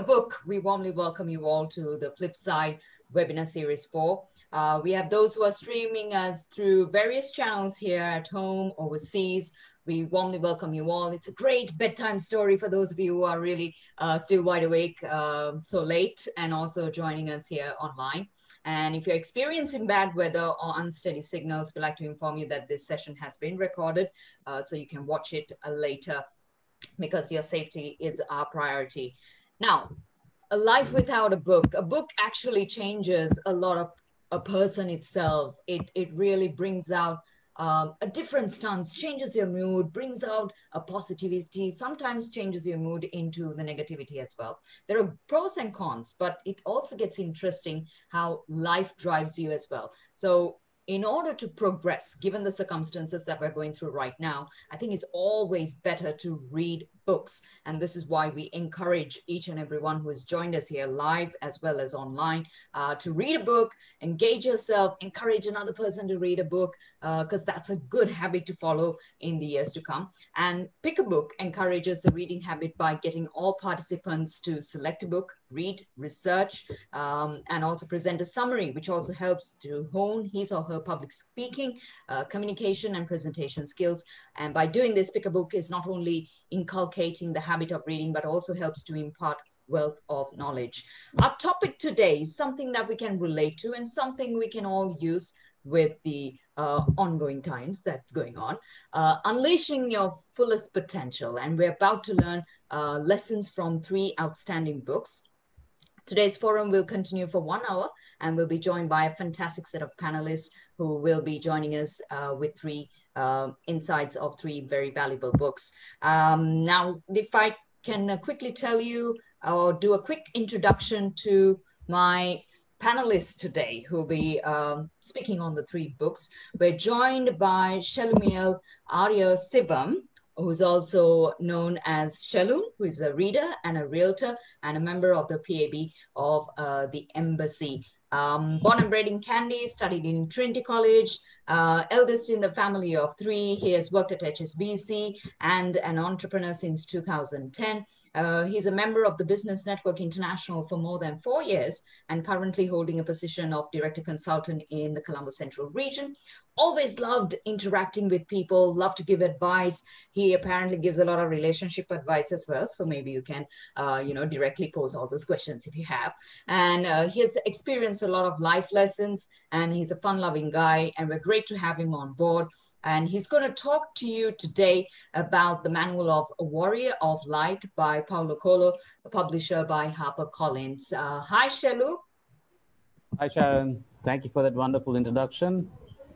book. We warmly welcome you all to the Flip Side webinar series four. Uh, we have those who are streaming us through various channels here at home, overseas. We warmly welcome you all. It's a great bedtime story for those of you who are really uh, still wide awake uh, so late and also joining us here online. And if you're experiencing bad weather or unsteady signals, we'd like to inform you that this session has been recorded uh, so you can watch it later because your safety is our priority. Now, a life without a book, a book actually changes a lot of a person itself. It, it really brings out um, a different stance, changes your mood, brings out a positivity, sometimes changes your mood into the negativity as well. There are pros and cons, but it also gets interesting how life drives you as well. So in order to progress, given the circumstances that we're going through right now, I think it's always better to read books. And this is why we encourage each and everyone who has joined us here live as well as online uh, to read a book, engage yourself, encourage another person to read a book, because uh, that's a good habit to follow in the years to come. And pick a book encourages the reading habit by getting all participants to select a book, read, research, um, and also present a summary, which also helps to hone his or her public speaking, uh, communication, and presentation skills. And by doing this, pick a book is not only inculcating the habit of reading, but also helps to impart wealth of knowledge. Our topic today is something that we can relate to and something we can all use with the uh, ongoing times that's going on. Uh, unleashing your fullest potential. And we're about to learn uh, lessons from three outstanding books. Today's forum will continue for one hour and we'll be joined by a fantastic set of panelists who will be joining us uh, with three uh, insights of three very valuable books. Um, now, if I can uh, quickly tell you or do a quick introduction to my panelists today who will be um, speaking on the three books. We're joined by Shalumiel Arya Sivam, who's also known as Shalum, who is a reader and a realtor and a member of the PAB of uh, the Embassy. Um, born and bred in Kandy, studied in Trinity College, uh, eldest in the family of three. He has worked at HSBC and an entrepreneur since 2010. Uh, he's a member of the Business Network International for more than four years and currently holding a position of director consultant in the Colombo Central region. Always loved interacting with people, loved to give advice. He apparently gives a lot of relationship advice as well. So maybe you can, uh, you know, directly pose all those questions if you have. And uh, he has experienced a lot of life lessons and he's a fun loving guy. And we're great to have him on board. And he's going to talk to you today about the Manual of a Warrior of Light by Paulo Coelho, a publisher by HarperCollins. Uh, hi, Shelu. Hi, Sharon. Thank you for that wonderful introduction.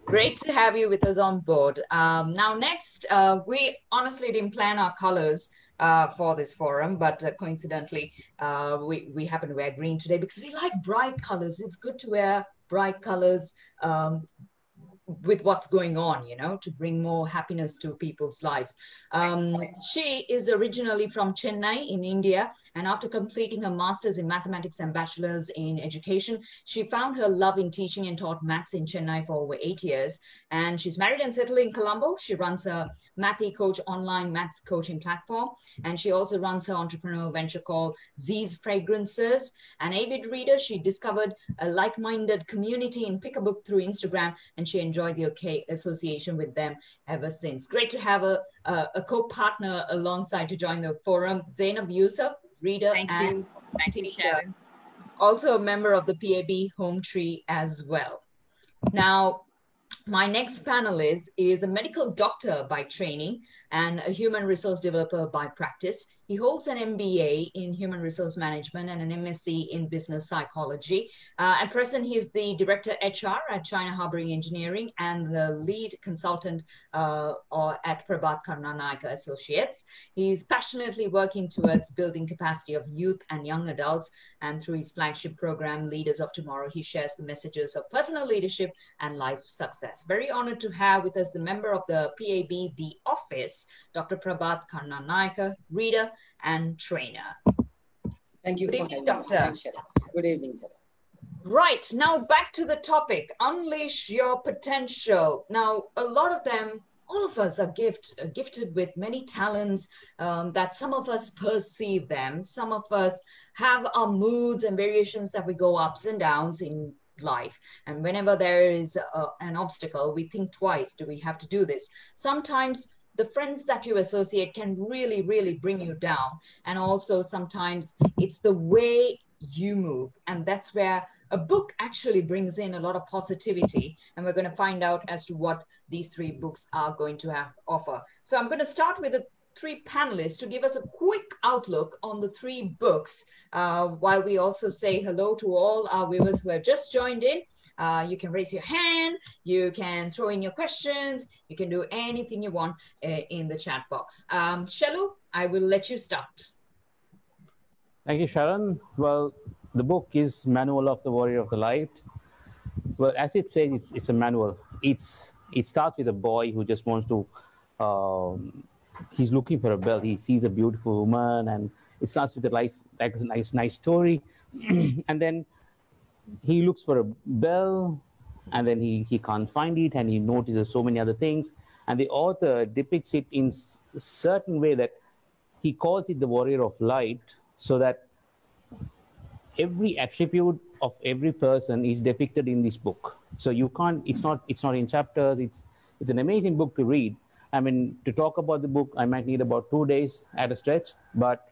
Great to have you with us on board. Um, now, next, uh, we honestly didn't plan our colors. Uh, for this forum, but uh, coincidentally, uh, we, we happen to wear green today because we like bright colors. It's good to wear bright colors. Um, with what's going on, you know, to bring more happiness to people's lives. Um, she is originally from Chennai in India, and after completing her master's in mathematics and bachelor's in education, she found her love in teaching and taught maths in Chennai for over eight years. And she's married and settled in Colombo. She runs a Mathy Coach online maths coaching platform, and she also runs her entrepreneurial venture called Z's Fragrances. An avid reader, she discovered a like-minded community in Pick a Book through Instagram, and she enjoyed enjoyed the okay association with them ever since. Great to have a, a, a co-partner alongside to join the forum, Zainab Yusuf, reader Thank and you. Thank you, Sharon. Also a member of the PAB Home Tree as well. Now, my next panelist is a medical doctor by training and a human resource developer by practice. He holds an MBA in human resource management and an MSc in business psychology. Uh, at present, he is the director HR at China Harbour Engineering and the lead consultant uh, at Prabath Karunanayake Associates. He's passionately working towards building capacity of youth and young adults. And through his flagship program, Leaders of Tomorrow, he shares the messages of personal leadership and life success. Very honored to have with us the member of the PAB, The Office, Dr. Prabath Karunanayake, reader and trainer. Thank you Good for evening, having doctor. me. Thanks, Good evening. Right, now back to the topic unleash your potential. Now, a lot of them all of us are gift, uh, gifted with many talents um, that some of us perceive them. Some of us have our moods and variations that we go ups and downs in life. And whenever there is a, an obstacle, we think twice do we have to do this? Sometimes the friends that you associate can really, really bring you down. And also sometimes it's the way you move. And that's where a book actually brings in a lot of positivity. And we're going to find out as to what these three books are going to have offer. So I'm going to start with the three panelists to give us a quick outlook on the three books uh, while we also say hello to all our viewers who have just joined in. Uh, you can raise your hand, you can throw in your questions, you can do anything you want uh, in the chat box. Um, Shelu, I will let you start. Thank you, Sharon. Well, the book is Manual of the Warrior of the Light. Well, as it says, it's, it's a manual. It's it starts with a boy who just wants to. Um, he's looking for a bell. He sees a beautiful woman, and it starts with a nice, like a nice, nice story, and then he looks for a bell, and then he he can't find it, and he notices so many other things, and the author depicts it in a certain way that he calls it the warrior of light, so that every attribute of every person is depicted in this book. So you can't it's not it's not in chapters. It's it's an amazing book to read. I mean to talk about the book i might need about two days at a stretch but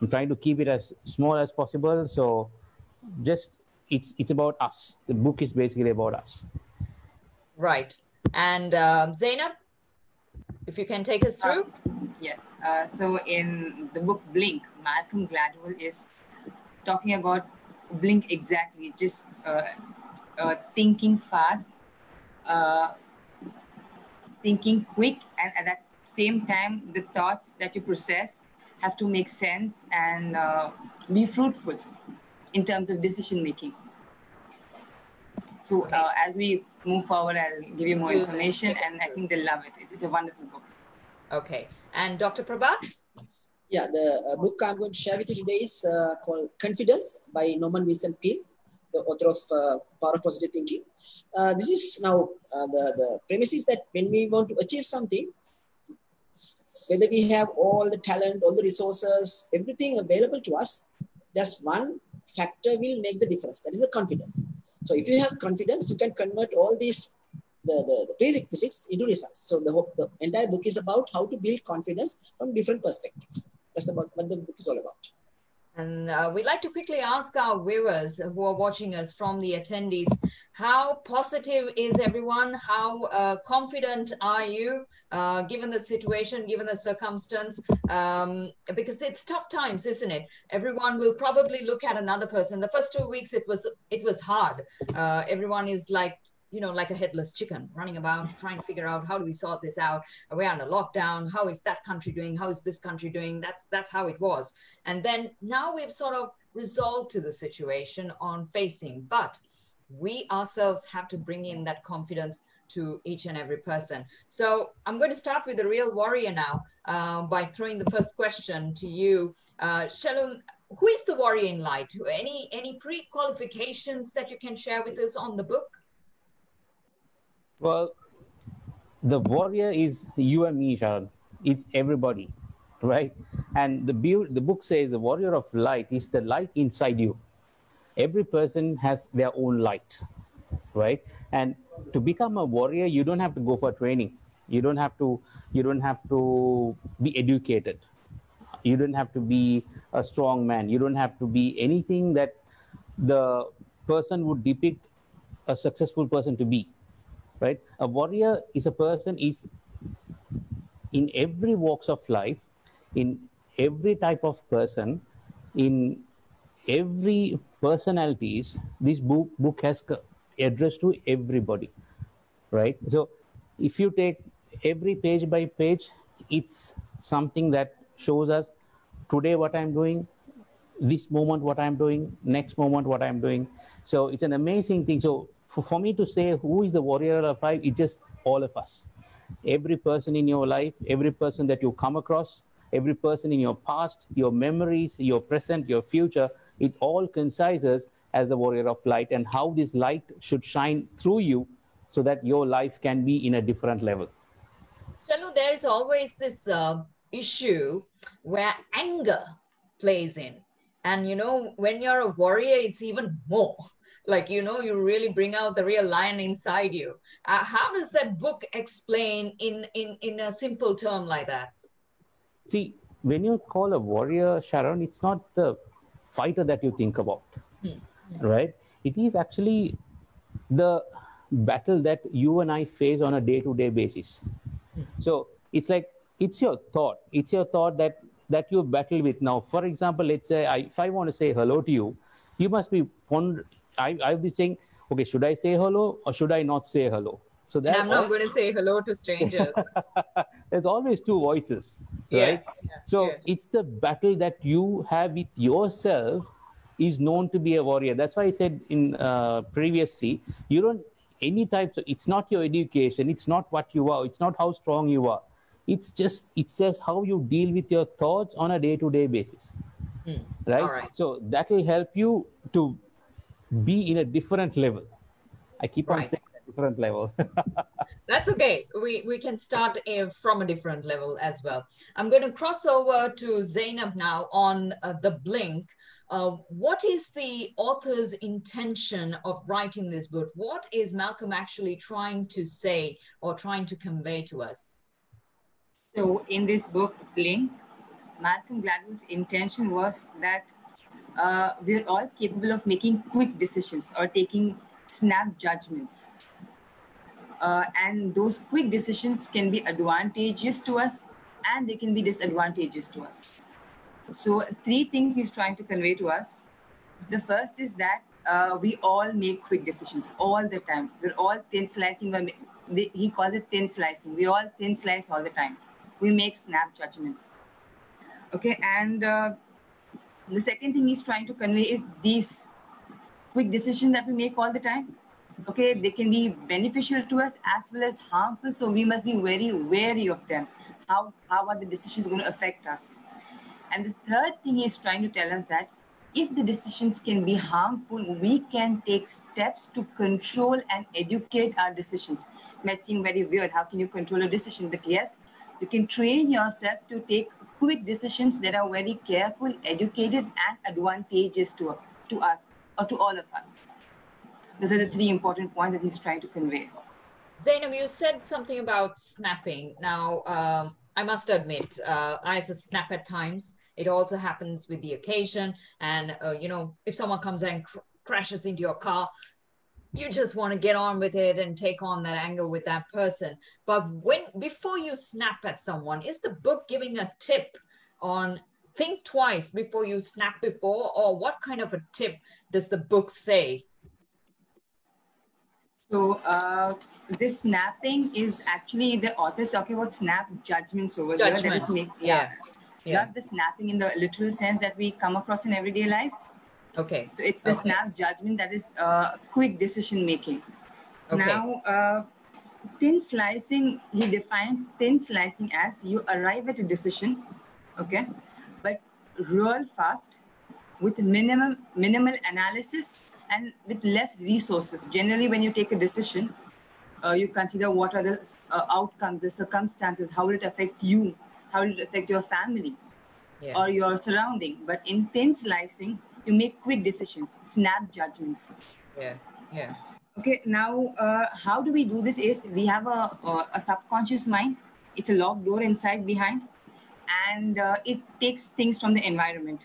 i'm trying to keep it as small as possible. So just it's it's about us. The book is basically about us. Right. And uh, zainab if you can take us through. uh, yes. Uh, so in the book blink malcolm gladwell is talking about blink exactly, just uh, uh, thinking fast, uh, thinking quick, and at that same time, the thoughts that you process have to make sense and uh, be fruitful in terms of decision making. So uh, as we move forward, I'll give you more information, and I think they'll love it. It's a wonderful book. Okay, and Dr. Prabath? Yeah, the uh, book I'm going to share with you today is uh, called Confidence by Norman Vincent Peale, the author of uh, Power of Positive Thinking. Uh, this is now uh, the, the premise is that when we want to achieve something, whether we have all the talent, all the resources, everything available to us, just one factor will make the difference. That is the confidence. So if you have confidence, you can convert all these the, the, the prerequisites into results. So the, the entire book is about how to build confidence from different perspectives that's about what the book is all about. And uh, we'd like to quickly ask our viewers who are watching us from the attendees, how positive is everyone? How uh, confident are you, uh, given the situation, given the circumstance? Um, because it's tough times, isn't it? Everyone will probably look at another person. The first two weeks, it was it was hard. Uh, everyone is like you know, like a headless chicken running about trying to figure out how do we sort this out? Are we under lockdown? How is that country doing? How is this country doing? That's that's how it was. And then now we've sort of resolved to the situation on facing, but we ourselves have to bring in that confidence to each and every person. So I'm going to start with the real warrior now uh, by throwing the first question to you, uh, Shalom. Who is the warrior in light? Any any pre-qualifications that you can share with us on the book? Well, the warrior is you and me, Sharon. It's everybody, right? And the the book says the warrior of light is the light inside you. Every person has their own light, right? And to become a warrior, you don't have to go for training. You don't have to. You don't have to be educated. You don't have to be a strong man. You don't have to be anything that the person would depict a successful person to be right? A warrior is a person is in every walks of life in every type of person in every personalities this book book has addressed to everybody right? So if you take every page by page it's something that shows us today what i'm doing this moment what i'm doing next moment what i'm doing. So it's an amazing thing. So for, me to say who is the warrior of life, it's just all of us. Every person in your life, every person that you come across, every person in your past, your memories, your present, your future, it all concises as the warrior of light and how this light should shine through you so that your life can be in a different level. there's always this uh, issue where anger plays in. And, you know, when you're a warrior, it's even more. Like, you know, you really bring out the real lion inside you. Uh, how does that book explain in, in, in a simple term like that? See, when you call a warrior, Sharon, it's not the fighter that you think about, hmm. right? It is actually the battle that you and I face on a day to day basis. Hmm. So it's like, it's your thought. It's your thought that that you battle with now. For example, let's say I, if I want to say hello to you, you must be ponder. I I'll be saying, okay, should I say hello or should I not say hello? So that I'm not going to say hello to strangers. There's always two voices, right? Yeah, yeah, so yeah. it's the battle that you have with yourself is known to be a warrior. That's why I said in uh, previously, you don't any types of. It's not your education. It's not what you are. It's not how strong you are. It's just it says how you deal with your thoughts on a day-to-day basis, hmm. right? right? So that will help you to be in a different level. I keep right. on saying different level. That's okay. We, we can start uh, from a different level as well. I'm going to cross over to Zainab now on uh, the Blink. Uh, what is the author's intention of writing this book? What is Malcolm actually trying to say or trying to convey to us? So, in this book, Blink, Malcolm Gladwell's intention was that uh, we're all capable of making quick decisions or taking snap judgments. Uh, and those quick decisions can be advantageous to us and they can be disadvantageous to us. So, three things he's trying to convey to us. The first is that uh, we all make quick decisions all the time. We're all thin slicing. He calls it thin slicing. We all thin slice all the time. We make snap judgments. Okay, and uh, the second thing he's trying to convey is these quick decisions that we make all the time. Okay they can be beneficial to us as well as harmful so we must be very wary of them. How how are the decisions going to affect us? And the third thing he's trying to tell us that if the decisions can be harmful we can take steps to control and educate our decisions. Might seem very weird. How can you control a decision? But yes you can train yourself to take quick decisions that are very careful educated and advantageous to, to us or to all of us those are the three important points that he's trying to convey. Zainab, you said something about snapping. Now, um, I must admit, uh, I snap at times. It also happens with the occasion. And, uh, you know, if someone comes and cr- crashes into your car, you just want to get on with it and take on that anger with that person. But when before you snap at someone, is the book giving a tip on think twice before you snap before, or what kind of a tip does the book say so uh, this snapping is actually the author's talking about snap judgments over Judgment. there. That is make, yeah. yeah. Not the snapping in the literal sense that we come across in everyday life. Okay. So it's the okay. snap judgment that is uh, quick decision making. Okay. Now, uh, thin slicing, he defines thin slicing as you arrive at a decision, okay, but real fast with minimum minimal analysis and with less resources. Generally, when you take a decision, uh, you consider what are the uh, outcomes, the circumstances, how will it affect you, how will it affect your family yeah. or your surrounding. But in thin slicing, you make quick decisions, snap judgments. Yeah, yeah. Okay, now uh, how do we do this? Is we have a, a, a, subconscious mind. It's a locked door inside behind, and uh, it takes things from the environment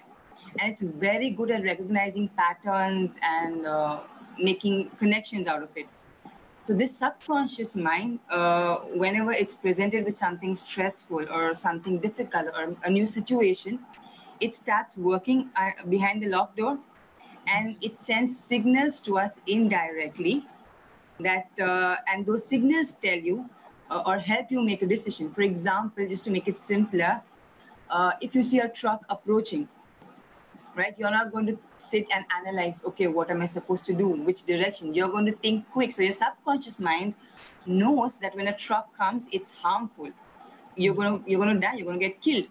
and it's very good at recognizing patterns and uh, making connections out of it. So this subconscious mind, uh, whenever it's presented with something stressful or something difficult or a new situation, it starts working uh, behind the locked door, and it sends signals to us indirectly. That uh, and those signals tell you uh, or help you make a decision. For example, just to make it simpler, uh, if you see a truck approaching, right? You're not going to sit and analyze, okay, what am I supposed to do? Which direction? You're going to think quick. So your subconscious mind knows that when a truck comes, it's harmful. You're gonna you're gonna die. You're gonna get killed.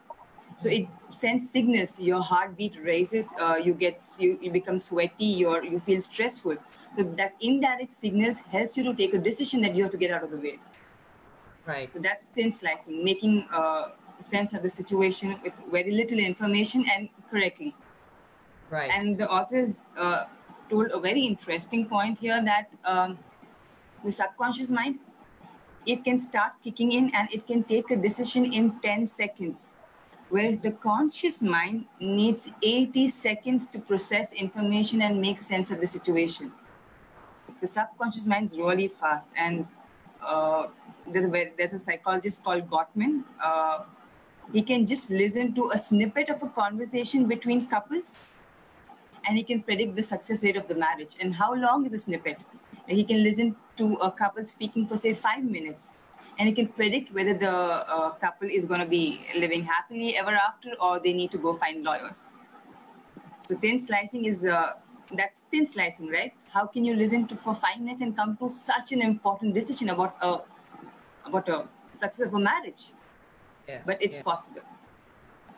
So it sends signals. Your heartbeat raises. Uh, you get you, you become sweaty. You're you feel stressful. So that indirect signals helps you to take a decision that you have to get out of the way. Right. So that's thin slicing, making uh, sense of the situation with very little information and correctly. Right. And the authors uh, told a very interesting point here that um, the subconscious mind, it can start kicking in and it can take a decision in 10 seconds. Whereas the conscious mind needs 80 seconds to process information and make sense of the situation. The subconscious mind is really fast. And uh, there's, a, there's, a, psychologist called Gottman. Uh, he can just listen to a snippet of a conversation between couples and he can predict the success rate of the marriage. And how long is the snippet? He can listen to a couple speaking for, say, five minutes and he can predict whether the uh, couple is going to be living happily ever after or they need to go find lawyers. So thin slicing is uh, that's thin slicing, right? How can you listen to for five minutes and come to such an important decision about a about a success of a marriage? Yeah, but it's yeah. possible.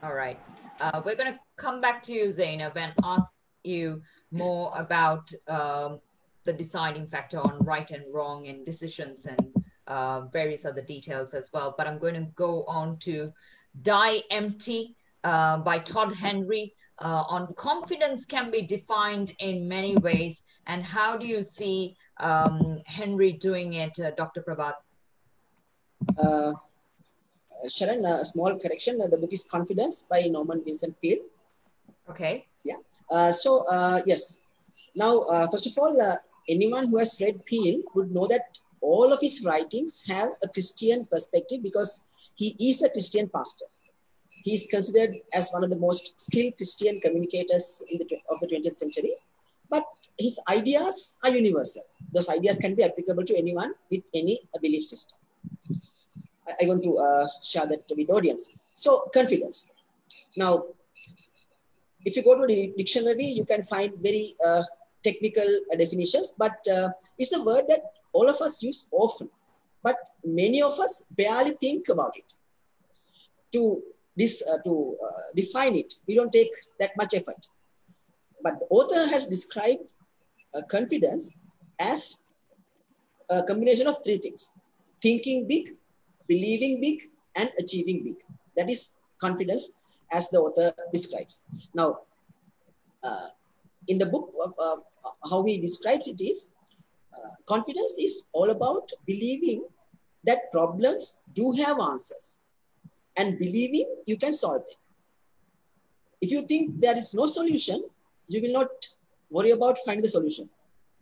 All right. Uh, we're going to come back to you, Zainab, and ask you more about um, the deciding factor on right and wrong and decisions and uh, various other details as well. But I'm going to go on to Die Empty uh, by Todd Henry uh, on confidence can be defined in many ways. And how do you see um, Henry doing it, uh, Dr. Prabath? Uh, Sharon, a small correction. the book is Confidence by Norman Vincent Peale. Okay. Yeah. Uh, so, yes. Now, first of all, anyone who has read Peale would know that all of his writings have a Christian perspective because he is a Christian pastor. He is considered as one of the most skilled Christian communicators the, of the 20th century. But his ideas are universal. Those ideas can be applicable to anyone with any belief system. I, I want to uh, share that with the audience. So confidence. Now, if you go to the dictionary, you can find very uh, technical uh, definitions, but uh, it's a word that all of us use often, but many of us barely think about it. To, this, uh, to uh, define it, we don't take that much effort. But the author has described uh, confidence as a combination of three things. Thinking big, believing big, and achieving big. That is confidence as the author describes. Now, uh, in the book, uh, how he describes it is uh, confidence is all about believing that problems do have answers and believing you can solve them. If you think there is no solution, you will not worry about finding the solution,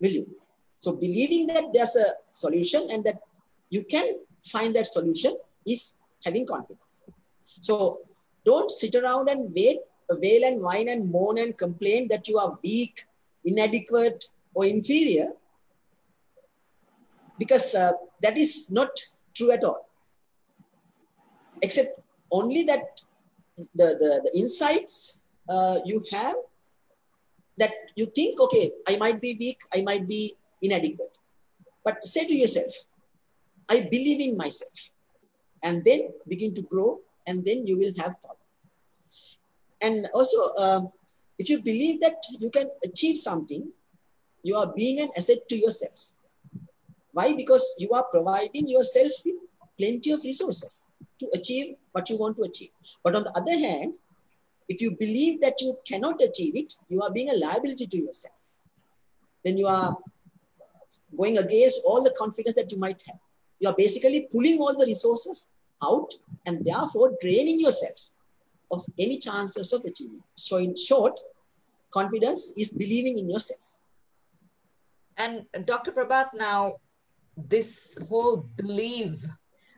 will you? So believing that there's a solution and that you can find that solution is having confidence. So don't sit around and wait, wail and whine and moan and complain that you are weak, inadequate, or inferior because uh, that is not true at all. Except only that the, the, the insights uh, you have that you think, okay, I might be weak, I might be inadequate. But say to yourself, I believe in myself. And then begin to grow, and then you will have power. And also, uh, if you believe that you can achieve something, you are being an asset to yourself. Why? Because you are providing yourself with plenty of resources to achieve what you want to achieve. But on the other hand, if you believe that you cannot achieve it, you are being a liability to yourself. Then you are going against all the confidence that you might have. You are basically pulling all the resources out and therefore draining yourself of any chances of achieving. So, in short, confidence is believing in yourself. And Dr. Prabath, now this whole belief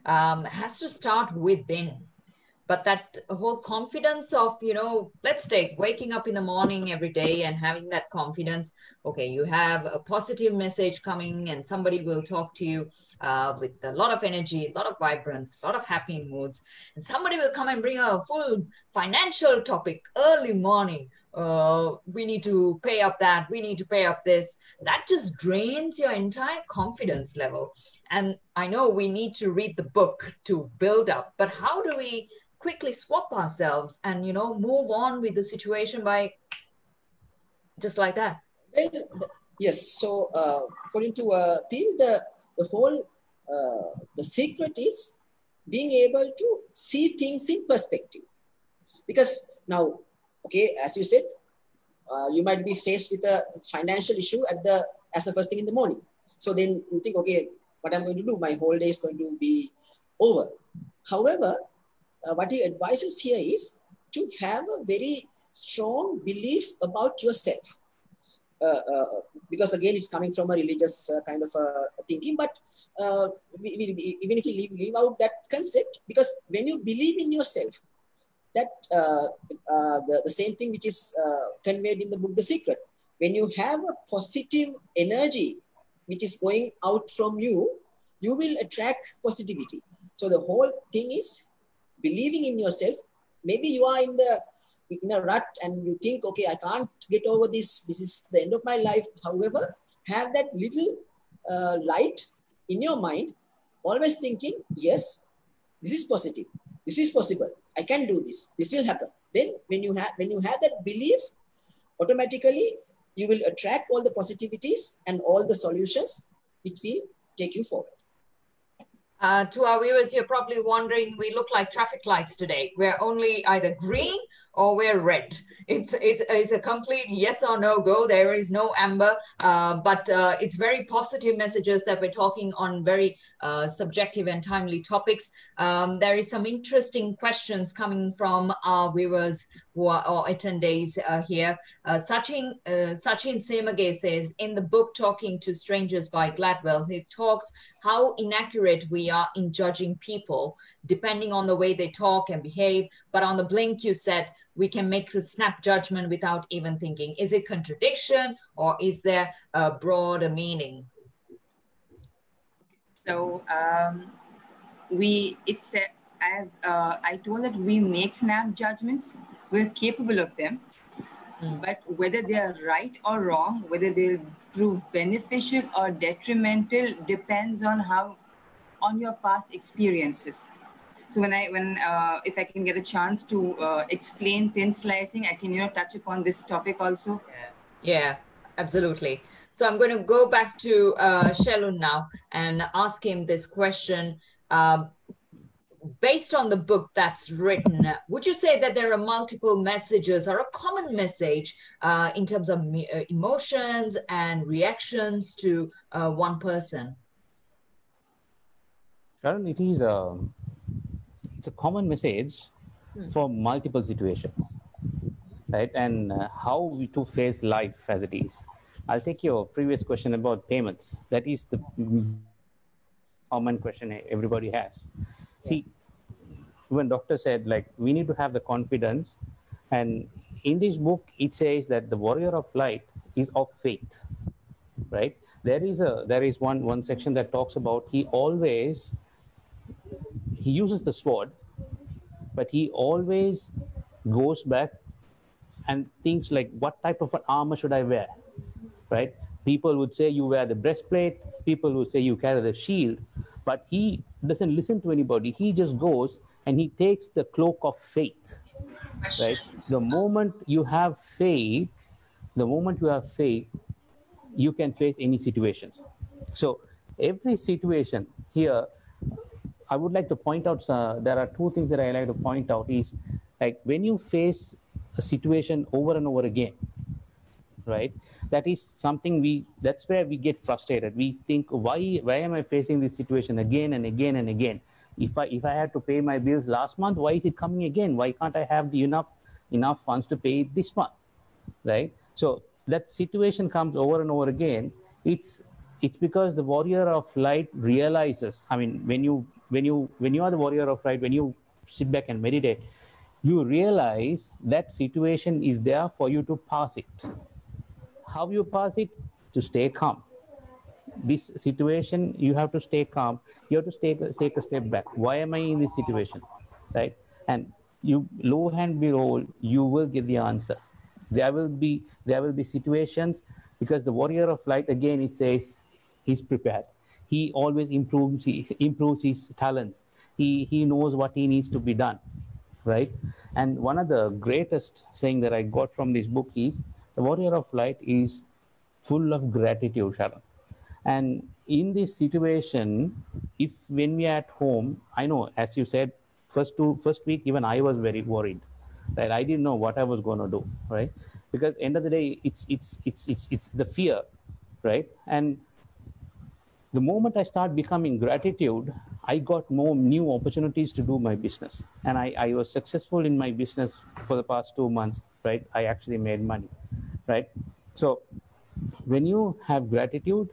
um, has to start within. But that whole confidence of you know let's take waking up in the morning every day and having that confidence okay you have a positive message coming and somebody will talk to you uh, with a lot of energy a lot of vibrance a lot of happy moods. And somebody will come and bring a full financial topic early morning uh, we need to pay up that, we need to pay up this. That just drains your entire confidence level. And I know we need to read the book to build up, but how do we quickly swap ourselves and, you know, move on with the situation by just like that? Yes. So, uh, according to uh, Peale, the, the whole uh, the secret is being able to see things in perspective. Because now, okay, as you said, uh, you might be faced with a financial issue at the as the first thing in the morning. So then you think, okay, what I'm going to do, my whole day is going to be over. However, uh, what he advises here is to have a very strong belief about yourself. Uh, uh, because again, it's coming from a religious uh, kind of thinking, but uh, we, we, even if you leave, leave out that concept, because when you believe in yourself, that uh, uh, the, the same thing which is conveyed in the book The Secret. When you have a positive energy which is going out from you, you will attract positivity. So the whole thing is believing in yourself. Maybe you are in the in a rut and you think, okay, I can't get over this. This is the end of my life. However, have that little uh, light in your mind, always thinking, yes, this is positive. This is possible. I can do this. This will happen. Then when you have when you have that belief, automatically you will attract all the positivities and all the solutions which will take you forward. Uh, to our viewers, you're probably wondering, we look like traffic lights today. We're only either green or we're red. It's it's it's a complete yes or no go. There is no amber, uh, but uh, it's very positive messages that we're talking on very uh, subjective and timely topics. Um, there is some interesting questions coming from our viewers who are or attendees uh, here. Uh, Sachin uh, Sachin Semage says in the book "Talking to Strangers" by Gladwell, he talks how inaccurate we are in judging people depending on the way they talk and behave. But on the blink, you said we can make a snap judgment without even thinking. Is it contradiction or is there a broader meaning? So um, we, it's as uh, I told that we make snap judgments, we're capable of them. Mm. But whether they are right or wrong, whether they prove beneficial or detrimental depends on how, on your past experiences. So when I when uh, if I can get a chance to uh, explain thin slicing, I can you know touch upon this topic also. Yeah, yeah absolutely. So I'm going to go back to uh, Shelun now and ask him this question. Um, based on the book that's written, would you say that there are multiple messages or a common message uh, in terms of uh, emotions and reactions to uh, one person? Sharon, it is um, it's a common message hmm. for multiple situations, right? And uh, how we to face life as it is. I'll take your previous question about payments. That is the common question everybody has. See, when doctor said like we need to have the confidence, and in this book it says that the warrior of light is of faith, right? There is a there is one one section that talks about he always he uses the sword, but he always goes back and thinks like, what type of an armor should I wear? Right? People would say you wear the breastplate. People would say you carry the shield. But he doesn't listen to anybody. He just goes and he takes the cloak of faith. Right? The moment you have faith, the moment you have faith, you can face any situations. So every situation here I would like to point out uh, there are two things that I like to point out is like when you face a situation over and over again, right? That is something we that's where we get frustrated. We think why why am I facing this situation again and again and again? If I if I had to pay my bills last month, why is it coming again? Why can't I have the enough enough funds to pay it this month? Right? So that situation comes over and over again. It's it's because the warrior of light realizes i mean when you when you when you are the warrior of light when you sit back and meditate you realize that situation is there for you to pass it. How you pass it? To stay calm. This situation you have to stay calm. You have to take, take a step back. Why am i in this situation? Right? And you low hand behold you will get the answer. There will be there will be situations because the warrior of light again it says he's prepared he always improves he improves his talents he he knows what he needs to be done right and one of the greatest saying that i got from this book is the warrior of light is full of gratitude sharon And in this situation, if when we are at home, I know, as you said, first two first week, even I was very worried that I didn't know what I was going to do, right? Because end of the day, it's it's it's it's it's the fear, right? And the moment I start becoming gratitude, I got more new opportunities to do my business. And I, I was successful in my business for the past two months, right? I actually made money, right? So when you have gratitude,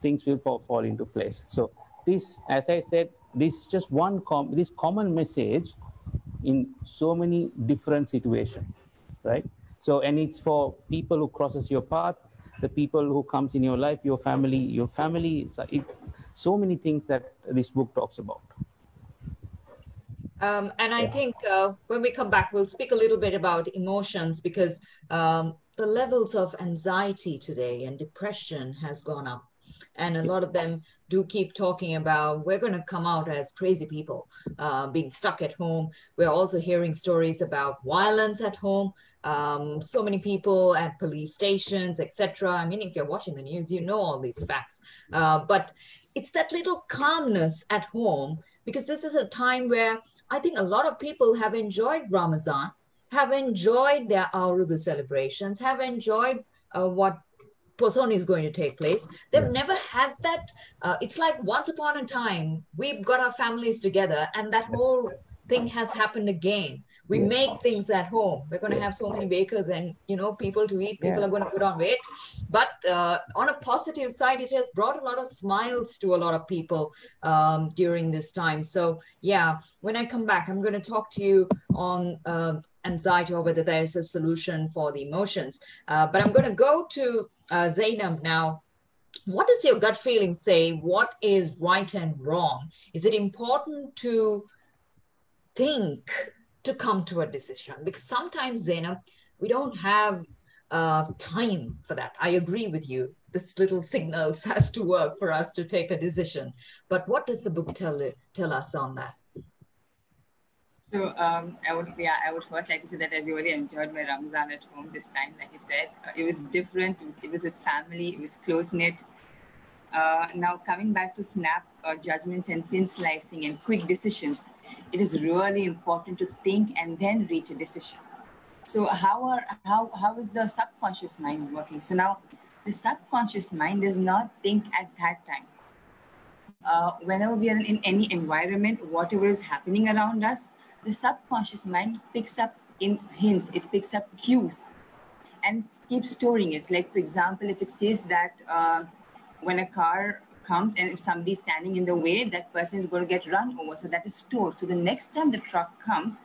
things will fall, fall into place. So this, as I said, this is just one com- this common message in so many different situations, right? So, and it's for people who crosses your path, the people who comes in your life, your family, your family, it, so many things that this book talks about. Um, and I yeah. think uh, when we come back, we'll speak a little bit about emotions because um, the levels of anxiety today and depression has gone up. And a lot of them do keep talking about we're going to come out as crazy people uh, being stuck at home. We're also hearing stories about violence at home. Um, so many people at police stations, etc. I mean, if you're watching the news, you know all these facts. Uh, but it's that little calmness at home because this is a time where I think a lot of people have enjoyed Ramadan, have enjoyed their Aurudu celebrations, have enjoyed uh, what Poson is going to take place. They've yeah. never had that. Uh, it's like once upon a time, we've got our families together, and that whole thing has happened again we yeah. make things at home. We're going to have so many bakers and you know people to eat people yeah. are going to put on weight. But uh, on a positive side it has brought a lot of smiles to a lot of people um, during this time. So yeah when i come back i'm going to talk to you on uh, anxiety or whether there's a solution for the emotions. Uh, but i'm going to go to uh, zainab now. What does your gut feeling say? What is right and wrong? Is it important to think to come to a decision because sometimes Zainab, we don't have uh, time for that. I agree with you. This little signals has to work for us to take a decision. But what does the book tell tell us on that? So um, I would yeah I would first like to say that I really enjoyed my Ramzan at home this time. Like you said, uh, it was different. It was with family. It was close knit. Uh, now coming back to snap uh, judgments and thin slicing and quick decisions it is really important to think and then reach a decision. So how are how how is the subconscious mind working? So now the subconscious mind does not think at that time. Uh, whenever we are in any environment, whatever is happening around us, the subconscious mind picks up in hints, it picks up cues and keeps storing it. Like, for example, if it says that uh, when a car comes and if somebody's standing in the way, that person is going to get run over. So that is stored. So the next time the truck comes,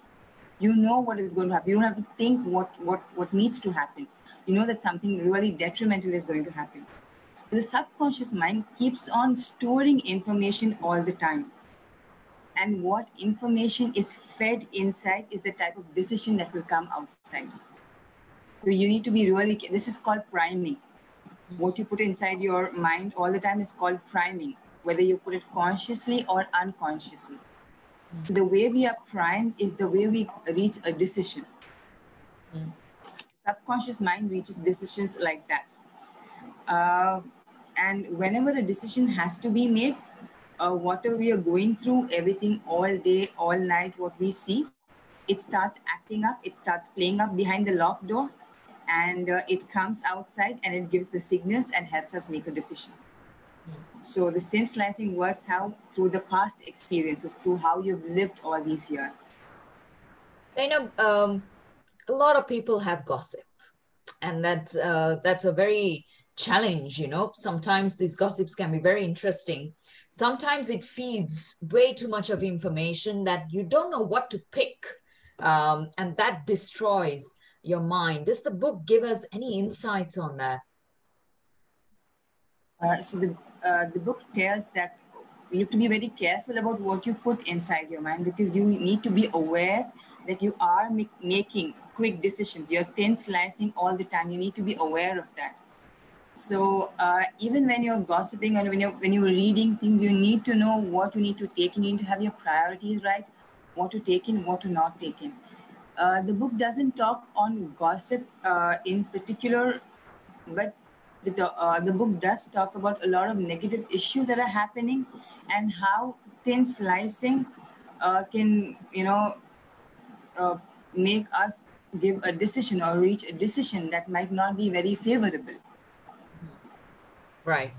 you know what is going to happen. You don't have to think what what what needs to happen. You know that something really detrimental is going to happen. The subconscious mind keeps on storing information all the time. And what information is fed inside is the type of decision that will come outside. So you need to be really, this is called priming what you put inside your mind all the time is called priming, whether you put it consciously or unconsciously. Mm. The way we are primed is the way we reach a decision. Mm. Subconscious mind reaches decisions like that. Uh, and whenever a decision has to be made, uh, whatever we are going through, everything all day, all night, what we see, it starts acting up, it starts playing up behind the locked door, and uh, it comes outside and it gives the signals and helps us make a decision. So the thin slicing works how through the past experiences, through how you've lived all these years. You know, um, a lot of people have gossip, and that's uh, that's a very challenge. You know, sometimes these gossips can be very interesting. Sometimes it feeds way too much of information that you don't know what to pick, um, and that destroys your mind. Does the book give us any insights on that? Uh, so the, uh, the book tells that you have to be very careful about what you put inside your mind because you need to be aware that you are make, making quick decisions. You're thin slicing all the time. You need to be aware of that. So uh, even when you're gossiping or when you're when you're reading things, you need to know what you need to take in. You need to have your priorities right, what to take in, what to not take in. Uh, the book doesn't talk on gossip uh, in particular, but the, uh, the book does talk about a lot of negative issues that are happening and how thin slicing uh, can, you know, uh, make us give a decision or reach a decision that might not be very favorable. Right.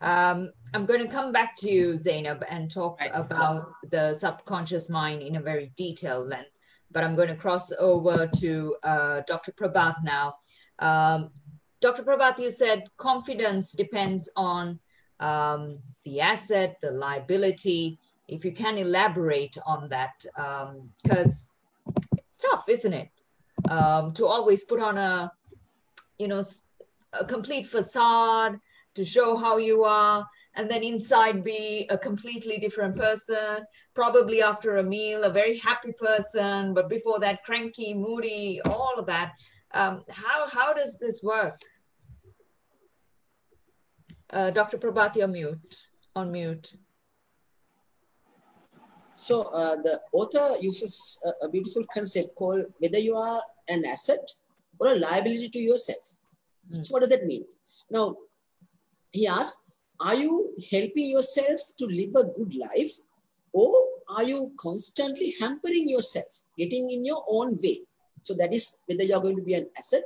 Um, I'm going to come back to you, Zainab, and talk right. about the subconscious mind in a very detailed length. But I'm going to cross over to uh, Dr. Prabath now. Um, Dr. Prabath, you said confidence depends on um, the asset, the liability. If you can elaborate on that, because um, it's tough, isn't it? Um, to always put on a, you know, a complete facade to show how you are, and then inside be a completely different person. Probably after a meal, a very happy person, but before that, cranky, moody, all of that. Um, how how does this work? Uh, Dr. Prabath, you're mute, on mute. So uh, the author uses a, a, beautiful concept called whether you are an asset or a liability to yourself. Mm. So what does that mean? Now, he asks, are you helping yourself to live a good life or are you constantly hampering yourself, getting in your own way? So that is whether you're going to be an asset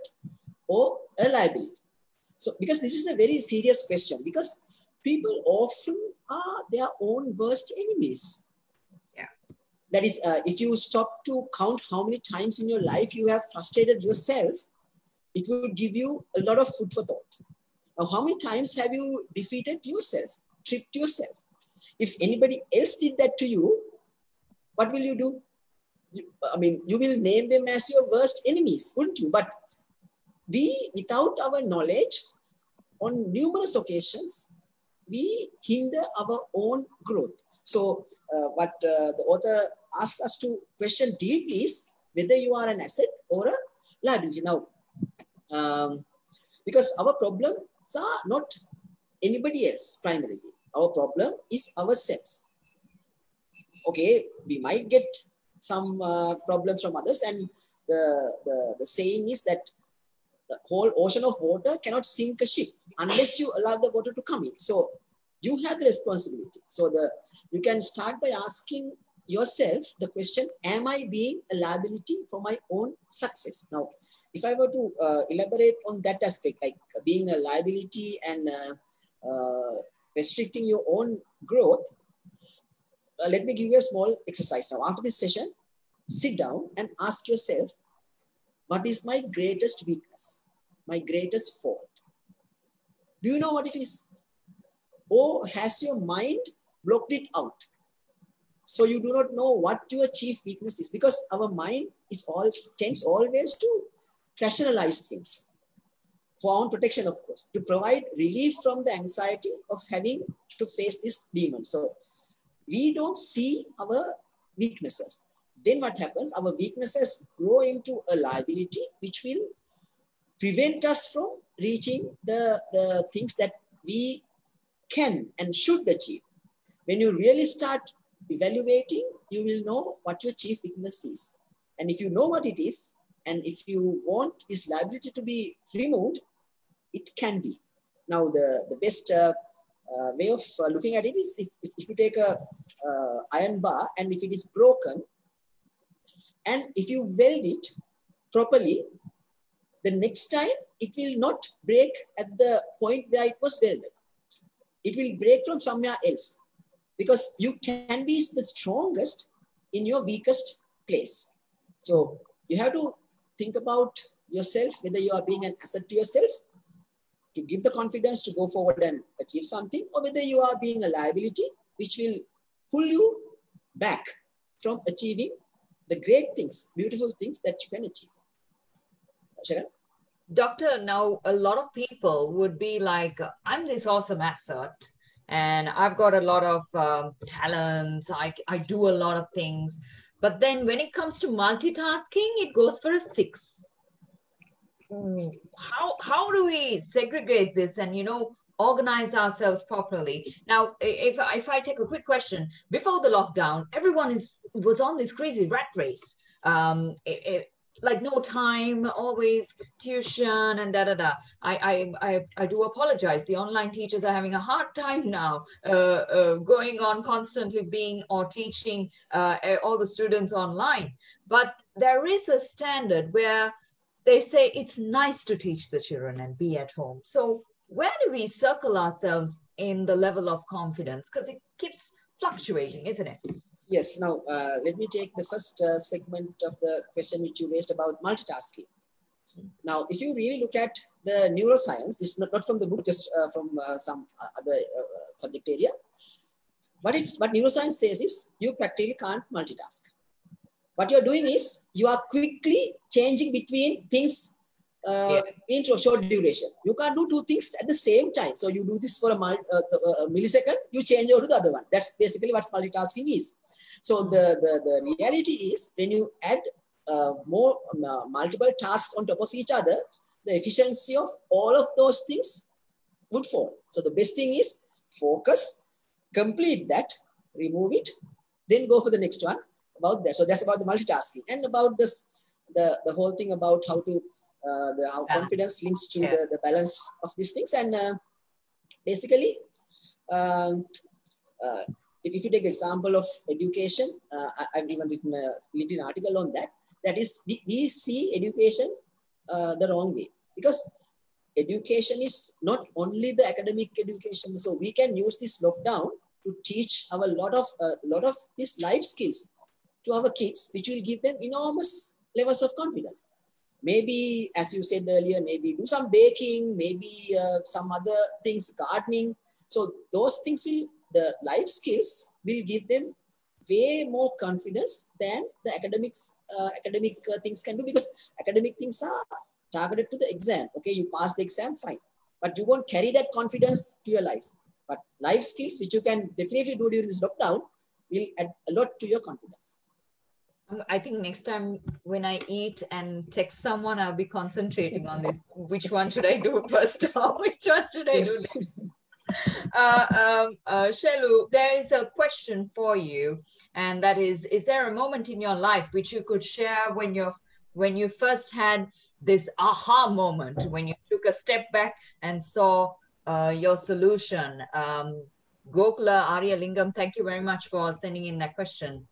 or a liability. So because this is a very serious question because people often are their own worst enemies. Yeah. That is, uh, if you stop to count how many times in your life you have frustrated yourself, it will give you a lot of food for thought. How many times have you defeated yourself, tripped yourself? If anybody else did that to you, what will you do? You, I mean, you will name them as your worst enemies, wouldn't you? But we, without our knowledge, on numerous occasions, we hinder our own growth. So uh, what uh, the author asks us to question deeply is whether you are an asset or a liability. Now, um, because our problems are not anybody else primarily. Our problem is ourselves. Okay, we might get some uh, problems from others and the, the, the saying is that the whole ocean of water cannot sink a ship unless you allow the water to come in. So you have the responsibility. So the you can start by asking yourself the question, am I being a liability for my own success? Now, if I were to uh, elaborate on that aspect, like being a liability and uh, uh, restricting your own growth, uh, let me give you a small exercise. Now, after this session, sit down and ask yourself, what is my greatest weakness? My greatest fault? Do you know what it is? Or has your mind blocked it out? So you do not know what your chief weakness is because our mind is all tends always to rationalize things for own protection, of course, to provide relief from the anxiety of having to face this demon. So we don't see our weaknesses then what happens? Our weaknesses grow into a liability, which will prevent us from reaching the, the things that we can and should achieve. When you really start evaluating, you will know what your chief weakness is. And if you know what it is, and if you want this liability to be removed, it can be. Now, the, the best uh, uh, way of uh, looking at it is if, if, if you take a uh, iron bar and if it is broken, and if you weld it properly, the next time it will not break at the point where it was welded. It will break from somewhere else because you can be the strongest in your weakest place. So you have to think about yourself, whether you are being an asset to yourself to give the confidence to go forward and achieve something, or whether you are being a liability, which will pull you back from achieving the great things, beautiful things that you can achieve. Sharon? Doctor, now a lot of people would be like, I'm this awesome asset and I've got a lot of um, talents. I, I do a lot of things. But then when it comes to multitasking, it goes for a six. How, how do we segregate this and, you know, organize ourselves properly? Now, if, if I take a quick question, before the lockdown, everyone is was on this crazy rat race. Um, it, it, like no time, always tuition and da da da. I I I, I do apologize. The online teachers are having a hard time now, uh, uh, going on constantly being or teaching uh, all the students online. But there is a standard where they say it's nice to teach the children and be at home. So where do we circle ourselves in the level of confidence? Because it keeps fluctuating, isn't it? Yes, now uh, let me take the first uh, segment of the question which you raised about multitasking. Now, if you really look at the neuroscience, this is not, not from the book, just uh, from uh, some other uh, subject area. But it's what neuroscience says is you practically can't multitask. What you're doing is you are quickly changing between things uh, yeah. in short duration. You can't do two things at the same time. So you do this for a, uh, a millisecond, you change over to the other one. That's basically what multitasking is. So the, the, the reality is when you add uh, more um, uh, multiple tasks on top of each other, the efficiency of all of those things would fall. So the best thing is focus, complete that, remove it, then go for the next one about that. So that's about the multitasking and about this, the, the whole thing about how to, uh, the how confidence links to yeah. the, the balance of these things. And uh, basically, um, uh, if, if you take the example of education, uh, I, have even written a LinkedIn article on that. That is, we, we see education uh, the wrong way because education is not only the academic education. So we can use this lockdown to teach our lot of a uh, lot of these life skills to our kids, which will give them enormous levels of confidence. Maybe, as you said earlier, maybe do some baking, maybe uh, some other things, gardening. So those things will the life skills will give them way more confidence than the academics uh, academic uh, things can do because academic things are targeted to the exam okay you pass the exam fine but you won't carry that confidence to your life but life skills which you can definitely do during this lockdown will add a lot to your confidence um, I think next time when I eat and text someone, I'll be concentrating on this. Which one should I do first? Or which one should I yes. do? Uh, um, uh, Shelu, there is a question for you, and that is: Is there a moment in your life which you could share when you when you first had this aha moment, when you took a step back and saw uh, your solution? Um, Gokula Arya Lingam, thank you very much for sending in that question.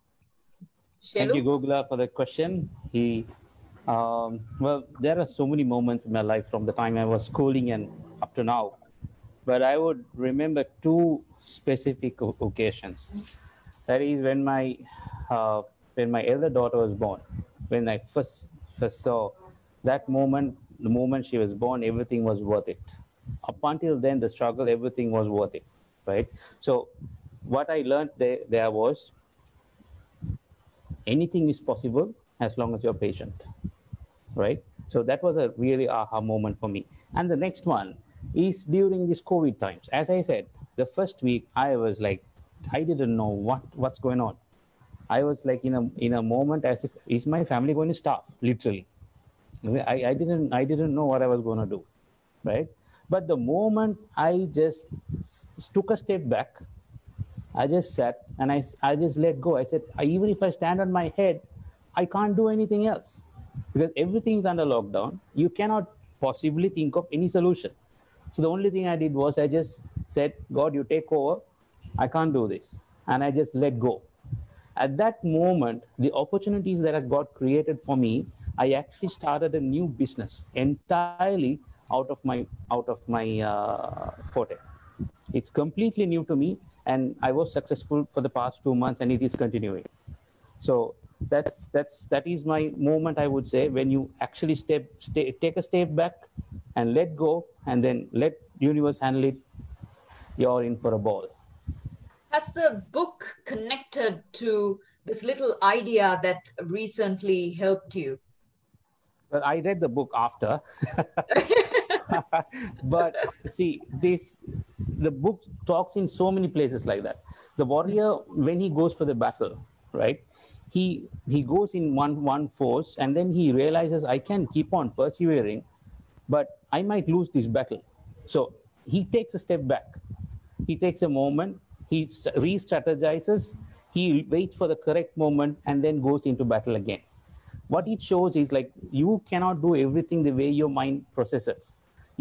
Shelu? Thank you, Gokula, for the question. He, um, well, there are so many moments in my life from the time I was schooling and up to now but I would remember two specific occasions. That is when my uh, when my elder daughter was born. When I first first saw that moment, the moment she was born, everything was worth it. Up until then, the struggle, everything was worth it, right? So, what I learned there, there was anything is possible as long as you're patient, right? So that was a really aha moment for me. And the next one is during these COVID times. As I said, the first week I was like, I didn't know what what's going on. I was like in a in a moment as if is my family going to starve? Literally, I, I didn't I didn't know what I was going to do, right? But the moment I just took a step back, I just sat and I I just let go. I said even if I stand on my head, I can't do anything else because everything is under lockdown. You cannot possibly think of any solution so the only thing I did was I just said, God, you take over. I can't do this. And I just let go. At that moment, the opportunities that God created for me, I actually started a new business entirely out of my out of my uh, forte. It's completely new to me, and I was successful for the past two months, and it is continuing. So that's that's that is my moment. I would say when you actually step stay, take a step back and let go and then let universe handle it. You're in for a ball. Has the book connected to this little idea that recently helped you? Well i read the book after. But see this the book talks in so many places like that. The warrior when he goes for the battle right he he goes in one one force and then he realizes i can keep on persevering but I might lose this battle. So he takes a step back. He takes a moment, he re strategizes, he waits for the correct moment, and then goes into battle again. what it shows is like you cannot do everything the way your mind processes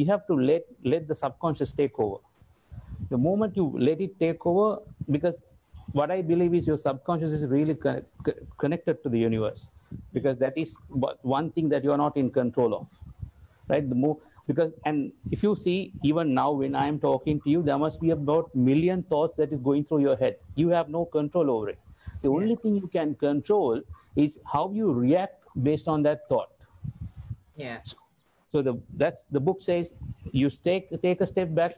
you have to let let the subconscious take over the moment you let it take over because what i believe is your subconscious is really co- co- connected to the universe because that is one thing that you are not in control of right the more because and if you see even now when i am talking to you there must be about million thoughts that is going through your head. You have no control over it. The yeah. only thing you can control is how you react based on that thought. Yeah. So, so the that's the book says you take take a step back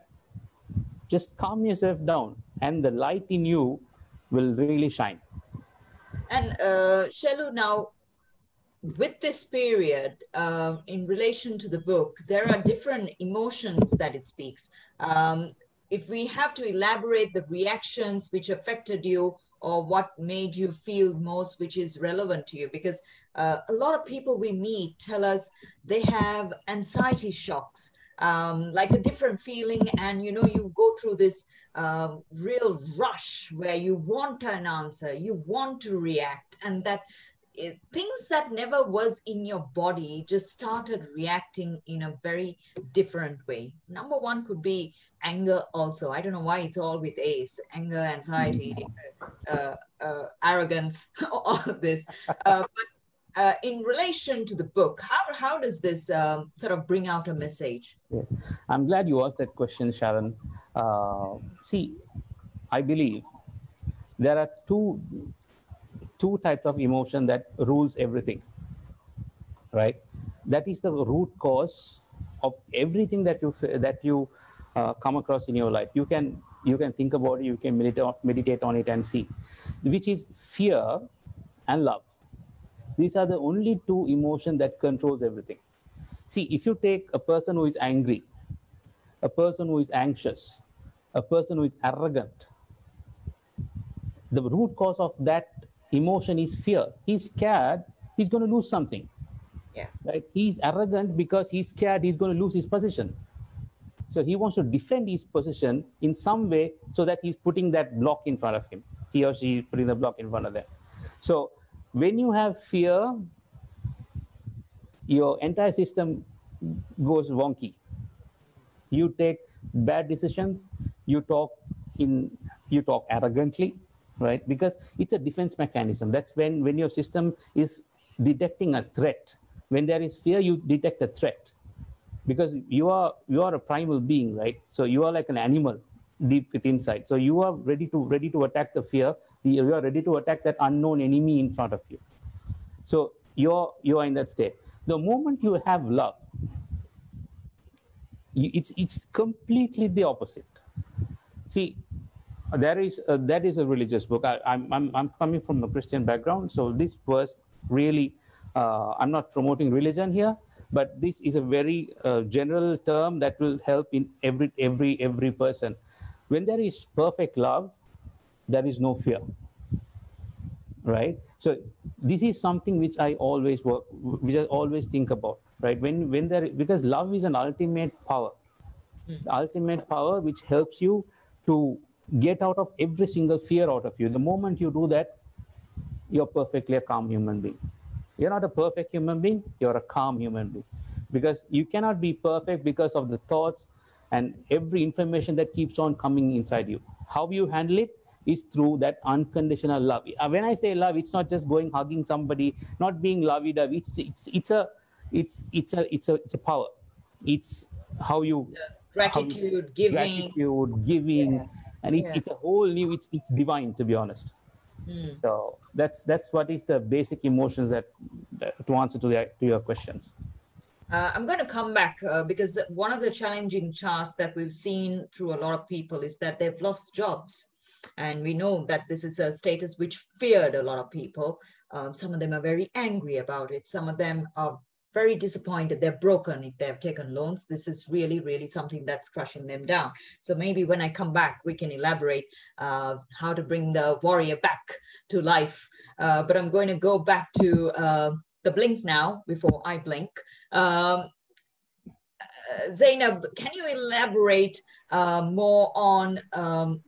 just calm yourself down and the light in you will really shine. And uh, Shelu, now with this period, uh, in relation to the book, there are different emotions that it speaks. Um, if we have to elaborate the reactions which affected you or what made you feel most, which is relevant to you, because uh, a lot of people we meet tell us they have anxiety shocks, um, like a different feeling, and you know, you go through this uh, real rush where you want an answer, you want to react, and that it, things that never was in your body just started reacting in a very different way. Number one could be anger also. I don't know why it's all with A's, anger, anxiety, uh, uh, arrogance, all of this. Uh, but uh, in relation to the book, how, how does this um, sort of bring out a message? Yeah. I'm glad you asked that question, Sharon. Uh, see, I believe there are two two types of emotion that rules everything right? That is the root cause of everything that you that you uh, come across in your life. You can you can think about it you can meditate, meditate on it and see which is fear and love. These are the only two emotions that controls everything. See if you take a person who is angry a person who is anxious a person who is arrogant the root cause of that emotion is fear. He's scared he's going to lose something. Yeah. Right? He's arrogant because he's scared he's going to lose his position. So he wants to defend his position in some way so that he's putting that block in front of him. He or she is putting the block in front of them. So when you have fear, your entire system goes wonky. You take bad decisions, you talk in you talk arrogantly, right? Because it's a defense mechanism. That's when, when your system is detecting a threat. When there is fear, you detect a threat. Because you are you are a primal being, right? So you are like an animal deep within inside. So you are ready to ready to attack the fear. You are ready to attack that unknown enemy in front of you. So you're you are in that state. The moment you have love, it's it's completely the opposite. See, there is uh, that is a religious book. I, am I'm, I'm coming from a Christian background, so this was really uh, I'm not promoting religion here, but this is a very uh, general term that will help in every every every person. When there is perfect love, there is no fear, right? So this is something which I always work, which I always think about, right? When when there because love is an ultimate power, mm. ultimate power which helps you to get out of every single fear out of you. The moment you do that, you're perfectly a calm human being. You're not a perfect human being, you're a calm human being. Because you cannot be perfect because of the thoughts and every information that keeps on coming inside you. How you handle it is through that unconditional love. Uh, when I say love, it's not just going hugging somebody, not being lovey-dovey. It's, it's, it's a it's it's a it's a it's a power. It's how you gratitude, how you, giving, gratitude, giving, yeah and it's, yeah. it's a whole new it's, it's divine to be honest mm. so that's that's what is the basic emotions that, that to answer to, the, to your questions uh, I'm going to come back uh, because the, one of the challenging tasks that we've seen through a lot of people is that they've lost jobs. And we know that this is a status which feared a lot of people. Um, some of them are very angry about it. Some of them are very disappointed. They're broken if they've taken loans. This is really, really something that's crushing them down. So maybe when I come back, we can elaborate uh, how to bring the warrior back to life. Uh, but I'm going to go back to uh, the blink now before I blink. Um, uh, Zainab, can you elaborate uh, more on um,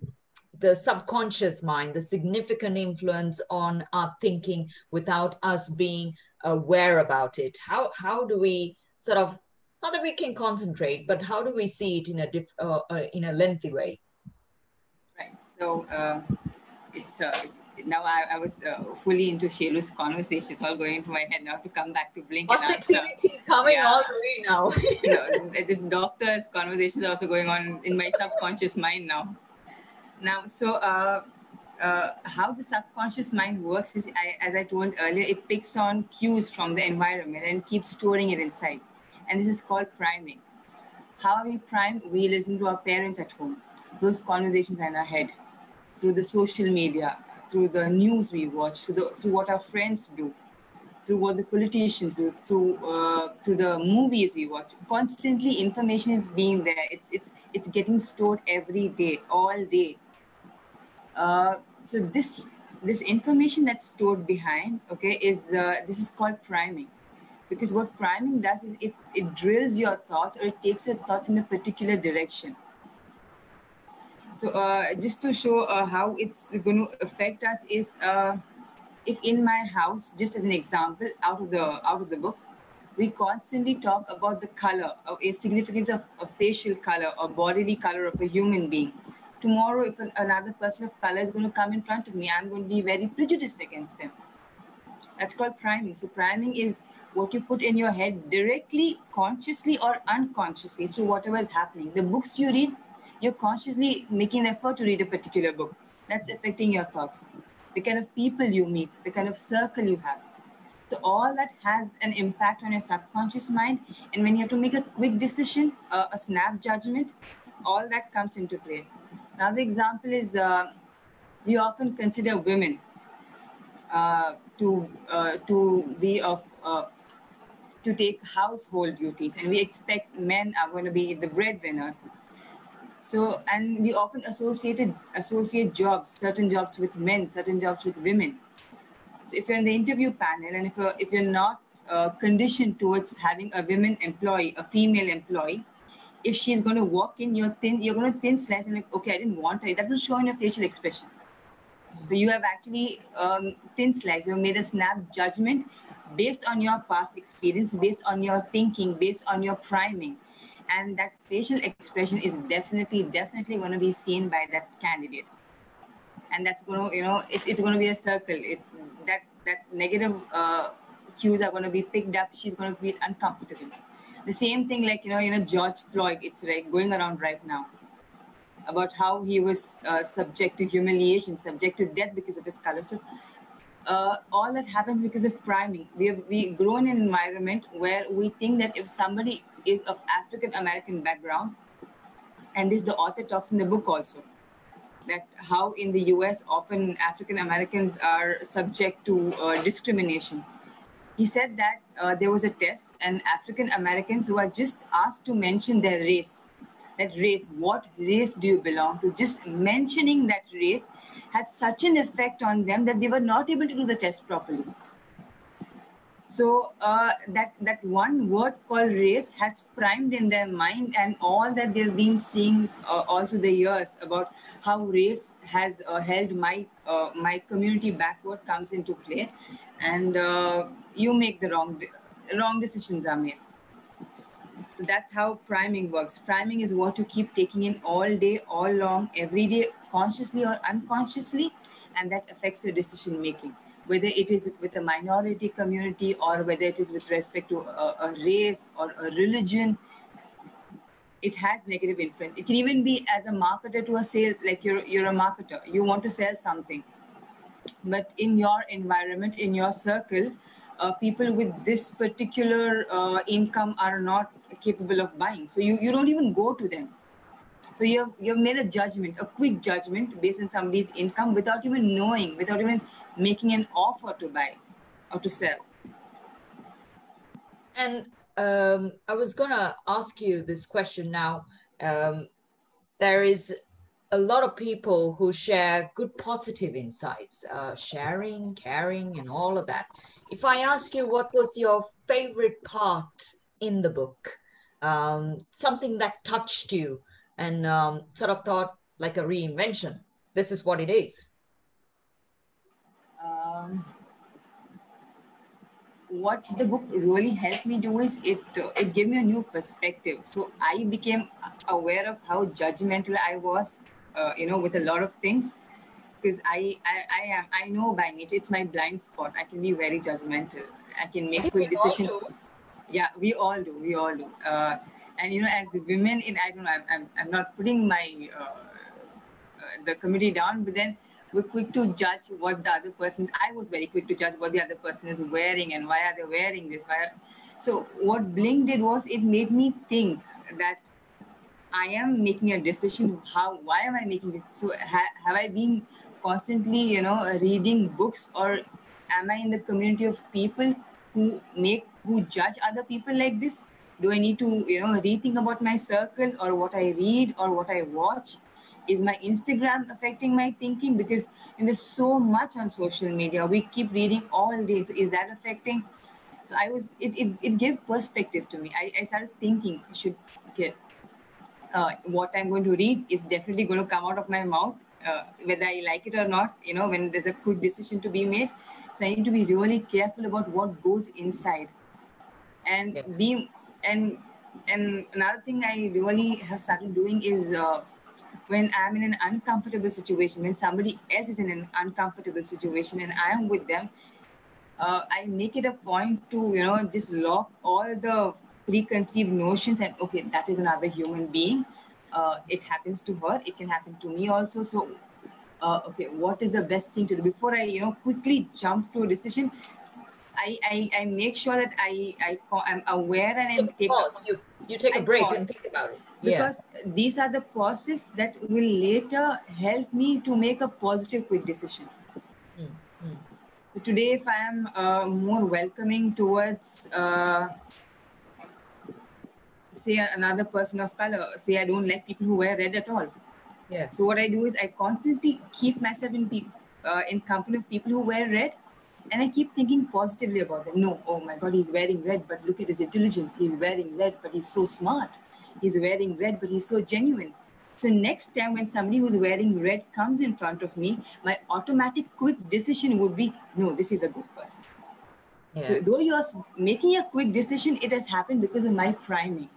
the subconscious mind, the significant influence on our thinking without us being aware about it? How how do we sort of not that we can concentrate, but how do we see it in a diff, uh, uh, in a lengthy way? Right. So uh, it's uh, now I, I was uh, fully into Shelu's conversation. It's all going into my head now to come back to Blink. Positivity coming yeah. all the way now. no, it's doctors' conversations also going on in my subconscious mind now. Now, so uh, how the subconscious mind works is, I, as I told earlier, it picks on cues from the environment and keeps storing it inside. And this is called priming. How we prime? We listen to our parents at home. Those conversations in our head through the social media, through the news we watch, through, the, through what our friends do, through what the politicians do, through uh, through the movies we watch. Constantly, information is being there. It's it's it's getting stored every day, all day. Uh, so this this information that's stored behind, okay, is uh, this is called priming, because what priming does is it it drills your thoughts or it takes your thoughts in a particular direction so uh, just to show uh, how it's going to affect us is uh, if in my house, just as an example, out of the out of the book, we constantly talk about the color, of a significance of, of facial color or bodily color of a human being. Tomorrow, if another person of color is going to come in front of me, I'm going to be very prejudiced against them. That's called priming. So priming is what you put in your head directly, consciously or unconsciously through whatever is happening. The books you read you're consciously making an effort to read a particular book. That's affecting your thoughts, the kind of people you meet, the kind of circle you have. So all that has an impact on your subconscious mind. And when you have to make a quick decision, uh, a snap judgment, all that comes into play. Another example is uh, we often consider women uh, to uh, to be of uh, to take household duties, and we expect men are going to be the breadwinners. So, and we often associated associate jobs, certain jobs with men, certain jobs with women. So, if you're in the interview panel, and if you're if you're not uh, conditioned towards having a women employee, a female employee, if she's going to walk in, you're thin, you're going to thin slice and like, okay, I didn't want her. That will show in your facial expression. So you have actually um, thin slice. You have made a snap judgment based on your past experience, based on your thinking, based on your priming and that facial expression is definitely definitely going to be seen by that candidate and that's going to you know it's, it's going to be a circle it, that that negative uh, cues are going to be picked up she's going to feel uncomfortable the same thing like you know you know george floyd it's like going around right now about how he was uh, subject to humiliation subject to death because of his color so uh, all that happens because of priming. We have we grow in an environment where we think that if somebody is of African American background, and this the author talks in the book also, that how in the U.S. often African Americans are subject to uh, discrimination. He said that uh, there was a test, and African Americans who are just asked to mention their race, that race, what race do you belong to? Just mentioning that race had such an effect on them that they were not able to do the test properly. So uh, that that one word called race has primed in their mind, and all that they've been seeing uh, all through the years about how race has uh, held my uh, my community backward comes into play, and uh, you make the wrong wrong decisions are made. That's how priming works. Priming is what you keep taking in all day, all long, every day, consciously or unconsciously, and that affects your decision making. Whether it is with a minority community or whether it is with respect to a, a race or a religion, it has negative influence. It can even be as a marketer to a sale, like you're you're a marketer, you want to sell something, but in your environment, in your circle, uh, people with this particular uh, income are not capable of buying. So you, you don't even go to them. So you've, you've made a judgment, a quick judgment based on somebody's income without even knowing, without even making an offer to buy or to sell. And um, I was going to ask you this question now. Um, there is a lot of people who share good positive insights, uh, sharing, caring, and all of that. If I ask you what was your favorite part in the book, um, something that touched you and um, sort of thought like a reinvention, this is what it is? Um, what the book really helped me do is it uh, it gave me a new perspective. So I became aware of how judgmental I was, uh, you know, with a lot of things. Because I, I I am I know by nature it's my blind spot. I can be very judgmental. I can make quick decisions. Yeah, we all do. We all do. Uh, and you know, as women, in I don't know, I'm I'm, I'm not putting my uh, uh, the committee down, but then we're quick to judge what the other person i was very quick to judge what the other person is wearing and why are they wearing this why are, so what blink did was it made me think that i am making a decision how why am i making it? So ha- have i been constantly you know reading books or am i in the community of people who make who judge other people like this? Do i need to you know rethink about my circle or what i read or what i watch? Is my instagram affecting my thinking? Because there's so much on social media. We keep reading all day. So is that affecting? So i was it, it, it gave perspective to me. I, I started thinking should okay uh, what i'm going to read is definitely going to come out of my mouth uh, whether i like it or not you know when there's a quick decision to be made so i need to be really careful about what goes inside and yeah. be and and another thing i really have started doing is uh, when I'm in an uncomfortable situation, when somebody else is in an uncomfortable situation and I am with them, uh, I make it a point to, you know, just lock all the preconceived notions and, okay, that is another human being. Uh, it happens to her, it can happen to me also. So, uh, okay, what is the best thing to do? Before I, you know, quickly jump to a decision, I, I, I make sure that I, I, I'm aware and I take pause. You, you take a break pause. and think about it because yeah. these are the process that will later help me to make a positive quick decision mm-hmm. so today if i am uh, more welcoming towards uh, say another person of color say i don't like people who wear red at all yeah so what i do is i constantly keep myself in pe- uh, in company of people who wear red and I keep thinking positively about them. No, oh my God, he's wearing red, but look at his intelligence. He's wearing red, but he's so smart he's wearing red, but he's so genuine. So next time when somebody who's wearing red comes in front of me, my automatic quick decision would be, no, this is a good person. Yeah. So though you're making a quick decision, it has happened because of my priming.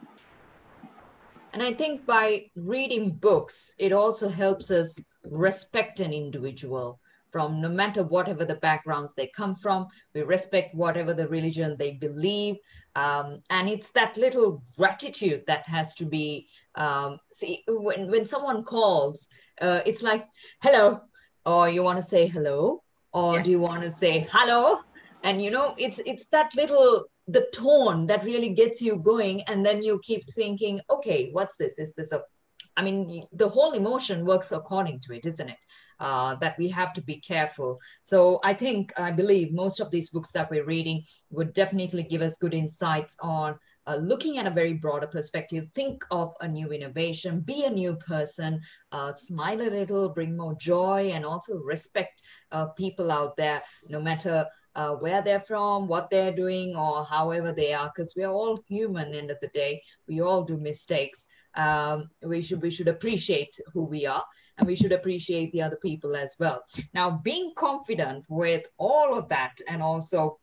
And I think by reading books, it also helps us respect an individual from no matter whatever the backgrounds they come from. We respect whatever the religion they believe. Um, and it's that little gratitude that has to be um, see when, when someone calls uh, it's like hello or you want to say hello or yeah. do you want to say hello and you know it's it's that little the tone that really gets you going and then you keep thinking okay what's this is this a i mean the whole emotion works according to it isn't it uh, that we have to be careful. So I think, I believe most of these books that we're reading would definitely give us good insights on uh, looking at a very broader perspective. Think of a new innovation, be a new person, uh, smile a little, bring more joy, and also respect uh, people out there, no matter uh, where they're from, what they're doing, or however they are, because we're all human. End of the day, we all do mistakes. Um, we should we should appreciate who we are and we should appreciate the other people as well. Now, being confident with all of that and also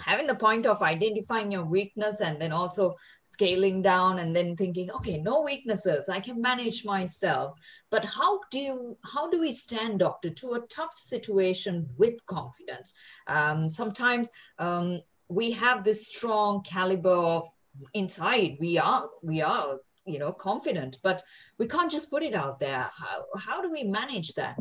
having the point of identifying your weakness and then also scaling down and then thinking okay no weaknesses i can manage myself. But how do you how do we stand doctor to a tough situation with confidence? Um, sometimes um, we have this strong caliber of inside. We are we are you know confident but we can't just put it out there. How, how do we manage that?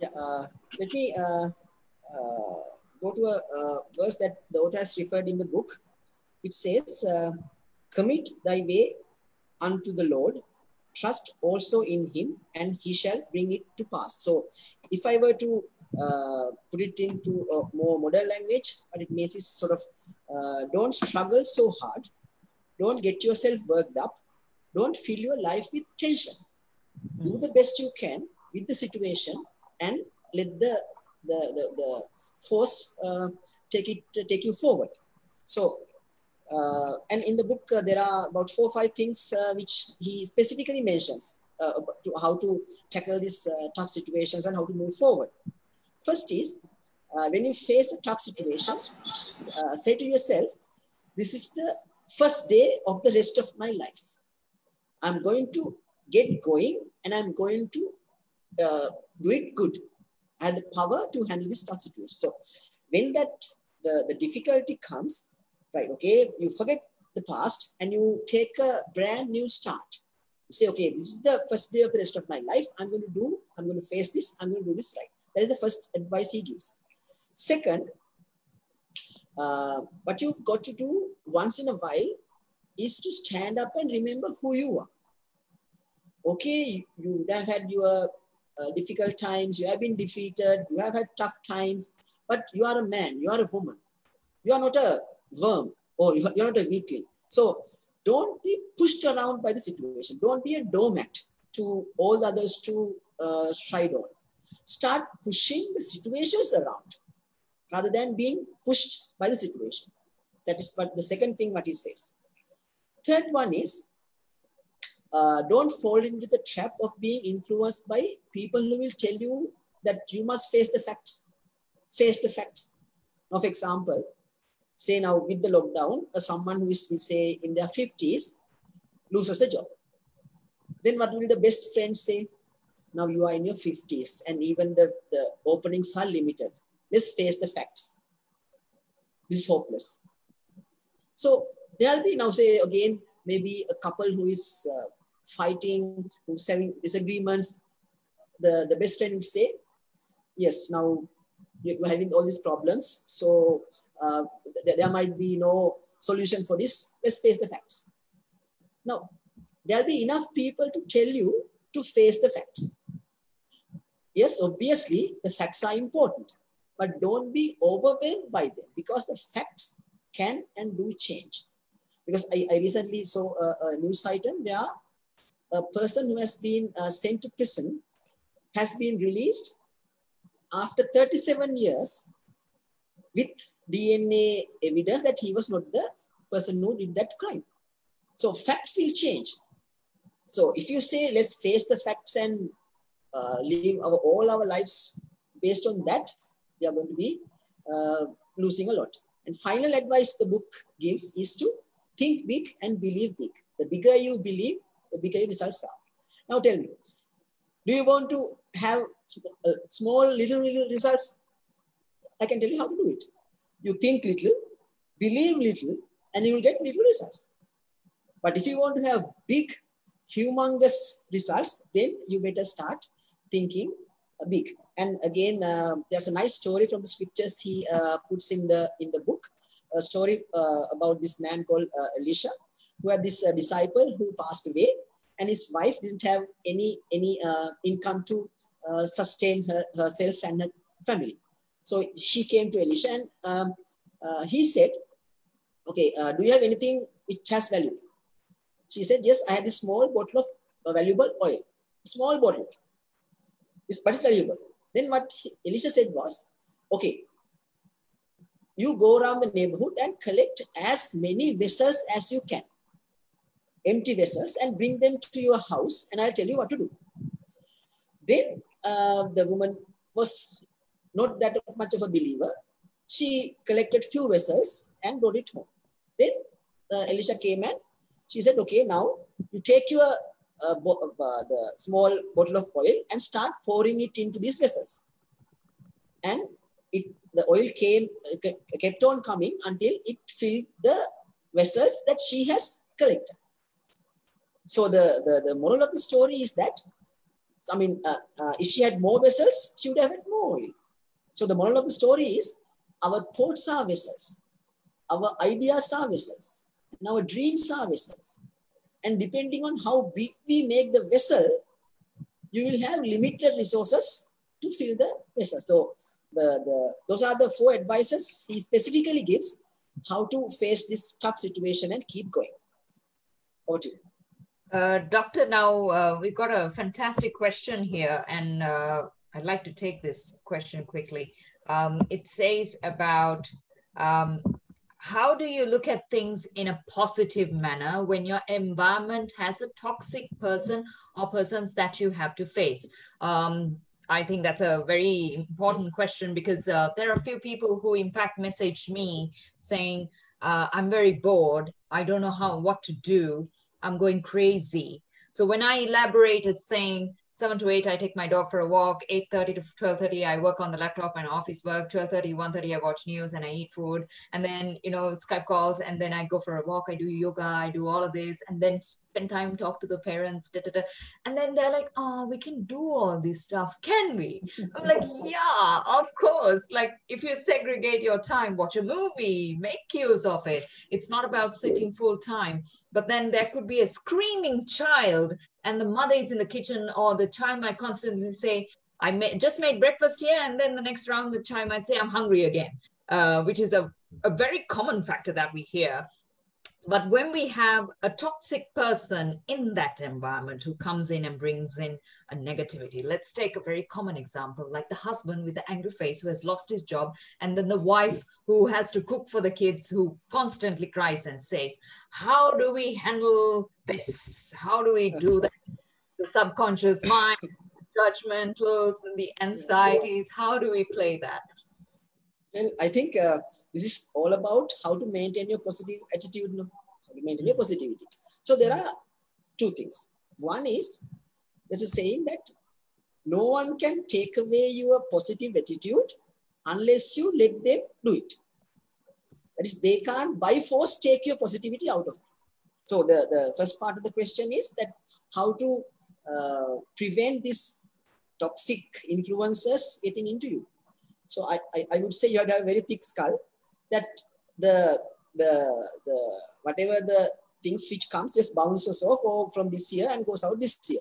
Yeah uh, let me uh, uh, go to a verse that the author has referred in the book it says uh, commit thy way unto the lord trust also in him and he shall bring it to pass so if i were to uh, put it into a more modern language but it means is sort of uh, don't struggle so hard. Don't get yourself worked up. Don't fill your life with tension. Mm-hmm. Do the best you can with the situation and let the, the, the, the force uh, take, it, take you forward. So, uh, and in the book, uh, there are about four or five things uh, which he specifically mentions uh, to how to tackle these tough situations and how to move forward. First is uh, when you face a tough situation, uh, say to yourself, this is the first day of the rest of my life. I'm going to get going and I'm going to uh, do it good. Have the power to handle this tough situation. So when that the, the difficulty comes, right, okay, you forget the past and you take a brand new start. You say, okay, this is the first day of the rest of my life. I'm going to do, I'm going to face this, I'm going to do this right. That is the first advice he gives. Second, uh, what you've got to do once in a while is to stand up and remember who you are. Okay, you would have had your uh, difficult times, you have been defeated, you have had tough times, but you are a man, you are a woman. You are not a worm or you are not a weakling. So don't be pushed around by the situation. Don't be a doormat to all the others to uh, stride on. Start pushing the situations around rather than being pushed by the situation. That is what the second thing what he says. Third one is uh, don't fall into the trap of being influenced by people who will tell you that you must face the facts. Face the facts. Now, for example, say now with the lockdown, uh, someone who is, we say, in their 50s loses a job. Then what will the best friend say? Now you are in your 50s and even the, the openings are limited. Let's face the facts. This is hopeless. So there'll be now say again, maybe a couple who is uh, fighting, having disagreements. The, the best friend would say, yes, now you're having all these problems. So uh, th there might be no solution for this. Let's face the facts. Now, there'll be enough people to tell you to face the facts. Yes, obviously, the facts are important but don't be overwhelmed by them because the facts can and do change. Because I, I recently saw a, a, news item where a person who has been uh, sent to prison has been released after 37 years with DNA evidence that he was not the person who did that crime. So facts will change. So if you say, let's face the facts and uh, live our, all our lives based on that, we are going to be uh, losing a lot. And final advice the book gives is to think big and believe big. The bigger you believe, your results. Now tell me, do you want to have small little, little results? I can tell you how to do it. You think little, believe little, and you will get little results. But if you want to have big, humongous results, then you better start thinking big. And again, uh, there's a nice story from the scriptures he uh, puts in the in the book, a story uh, about this man called uh, Elisha, who had this uh, disciple who passed away, and his wife didn't have any any uh, income to sustain her, herself and her family. So she came to Elisha, and um, he said, "Okay, do you have anything which has value?" She said, "Yes, I have this small bottle of valuable oil, small bottle, but it's valuable." Then what Elisha said was, okay, you go around the neighborhood and collect as many vessels as you can, empty vessels, and bring them to your house, and I'll tell you what to do. Then uh, the woman was not that much of a believer. She collected few vessels and brought it home. Then uh, Elisha came and she said, okay, now you take your uh, uh, the small bottle of oil and start pouring it into these vessels. And it the oil came uh, kept on coming until it filled the vessels that she has collected. So the, the, the moral of the story is that, I mean, uh, uh, if she had more vessels, she would have had more oil. So the moral of the story is our thoughts are vessels, our ideas are vessels, and our dreams are vessels. And depending on how big we make the vessel, you will have limited resources to fill the vessel. So the, the, those are the four advices he specifically gives how to face this tough situation and keep going. Over to you. Uh, doctor, now uh, we've got a fantastic question here, and uh, I'd like to take this question quickly. Um, it says about um, how do you look at things in a positive manner when your environment has a toxic person or persons that you have to face? Um, I think that's a very important question because uh, there are a few people who, in fact, messaged me saying, uh, "I'm very bored. I don't know how what to do. I'm going crazy." So when I elaborated, saying 7 to 8 i take my dog for a walk. 8.30 to 12.30 i work on the laptop and office work. 12.30 1.30 i watch news and i eat food. And then you know skype calls and then i go for a walk. I do yoga i do all of this and then spend time talk to the parents da, da, da. and then they're like oh we can do all this stuff can we? I'm like yeah of course. Like if you segregate your time watch a movie make use of it. It's not about sitting full time. But then there could be a screaming child and the mother is in the kitchen or the child might constantly say i may, just made breakfast here and then the next round the child might say i'm hungry again uh, which is a, a very common factor that we hear but when we have a toxic person in that environment who comes in and brings in a negativity, let's take a very common example like the husband with the angry face who has lost his job, and then the wife who has to cook for the kids who constantly cries and says, How do we handle this? How do we do that? The subconscious mind, judgmentals, and the anxieties, how do we play that? Well, I think uh, this is all about how to maintain your positive attitude, no? how to maintain your positivity. So there are two things. One is there's a saying that no one can take away your positive attitude unless you let them do it. That is, they can't by force take your positivity out of you. So the, the first part of the question is that how to uh, prevent these toxic influences getting into you. So I, I, I, would say you have a very thick skull that the, the, the, whatever the things which comes just bounces off or from this year and goes out this year.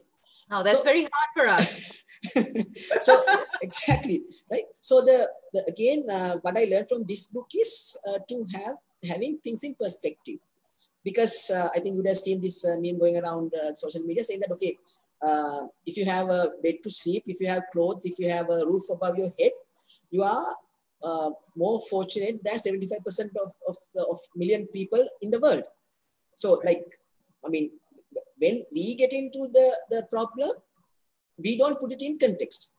Now that's so, very hard for us. so exactly, right? So the, the again, uh, what I learned from this book is uh, to have having things in perspective. Because uh, I think you would have seen this uh, meme going around uh, social media saying that, okay, uh, if you have a bed to sleep, if you have clothes, if you have a roof above your head, you are uh, more fortunate than 75% of, of, of million people in the world. So like, I mean, when we get into the, the problem, we don't put it in context.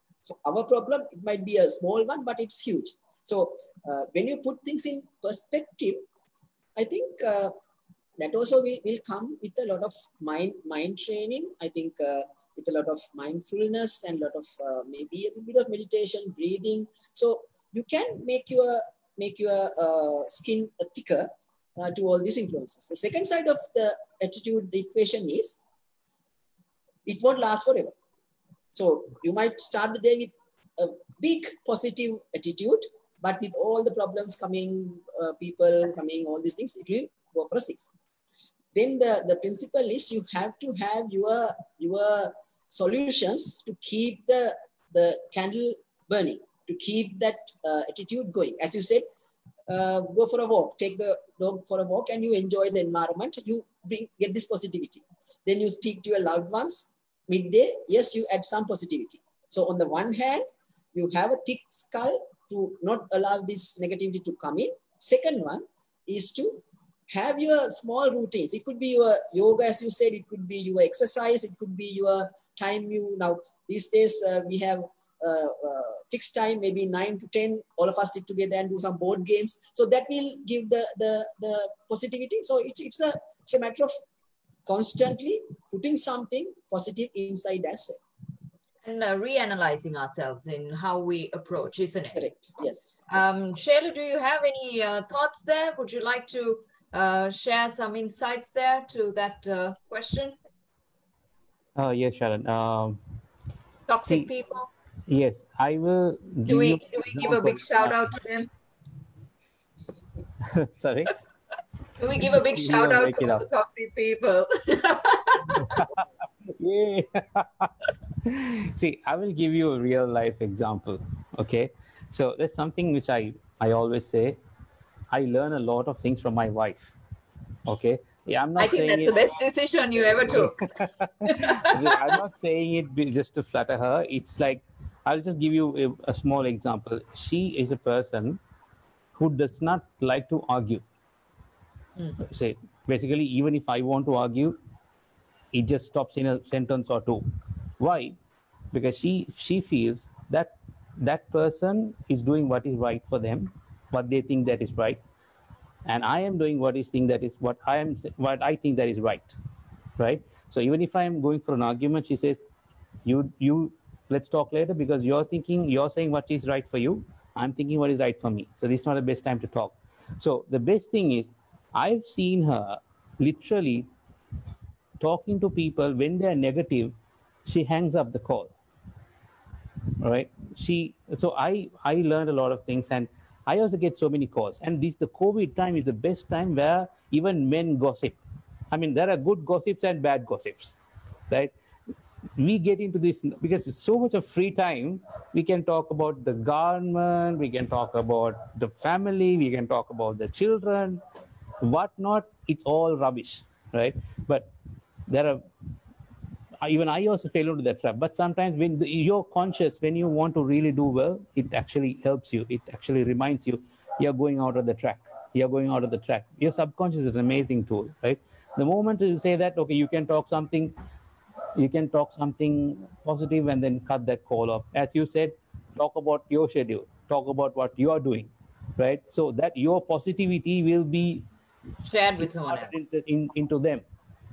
Our problem, it might be a small one, but it's huge. So uh, when you put things in perspective, I think uh, that also will, will come with a lot of mind mind training. I think uh, with a lot of mindfulness and a lot of uh, maybe a bit of meditation breathing. So you can make your make your uh, skin thicker uh, to all these influences. The second side of the attitude the equation is it won't last forever. So you might start the day with a big positive attitude but with all the problems coming uh, people coming all these things it will go for a six then the, the principle is you have to have your, your solutions to keep the, the candle burning, to keep that uh, attitude going. As you said, uh, go for a walk, take the dog for a walk and you enjoy the environment, you bring, get this positivity. Then you speak to your loved ones, midday, yes, you add some positivity. So on the one hand, you have a thick skull to not allow this negativity to come in. Second one is to have your small routines. It could be your yoga, as you said, it could be your exercise, it could be your time you now these days uh, we have uh, uh, fixed time, maybe nine to 10, all of us sit together and do some board games. So that will give the, the, the positivity. So it's, it's, a, it's a matter of constantly putting something positive inside as well and uh, reanalyzing ourselves in how we approach, isn't it? Correct. Yes. Um, Shayla, do you have any uh, thoughts there? Would you like to uh, share some insights there to that uh, question? Uh, yes, Sharon. Um, Toxic see, people? Yes, I will. Do we, do we give a big shout out to them? Sorry? do we give a big shout out to the toxic people? yeah. see, I will give you a real life example. Okay. So there's something which I, I always say I learn a lot of things from my wife. Okay. Yeah, I'm not I think that's it, the best decision you ever took. I'm not saying it just to flatter her. It's like, I'll just give you a, a small example. She is a person who does not like to argue. Mm. Say, basically, even if I want to argue, it just stops in a sentence or two. Why? Because she she feels that that person is doing what is right for them, what they think that is right, and I am doing what is think that is what I am what I think that is right, right? So even if I am going for an argument, she says, "You you let's talk later because you're thinking you're saying what is right for you. I'm thinking what is right for me. So this is not the best time to talk." So the best thing is, I've seen her literally talking to people when they're negative. She hangs up the call right she so i i learned a lot of things and i also get so many calls. And this the covid time is the best time where even men gossip. I mean there are good gossips and bad gossips right? We get into this because with so much of free time we can talk about the government we can talk about the family we can talk about the children whatnot. It's all rubbish right? But there are even I also fell into that trap. But sometimes when the, you're conscious, when you want to really do well, it actually helps you. It actually reminds you you're going out of the track. You're going out of the track. Your subconscious is an amazing tool, right? The moment you say that, okay, you can talk something, you can talk something positive and then cut that call off. As you said, talk about your schedule, talk about what you are doing, right? So that your positivity will be shared with someone else. Into, in, into them.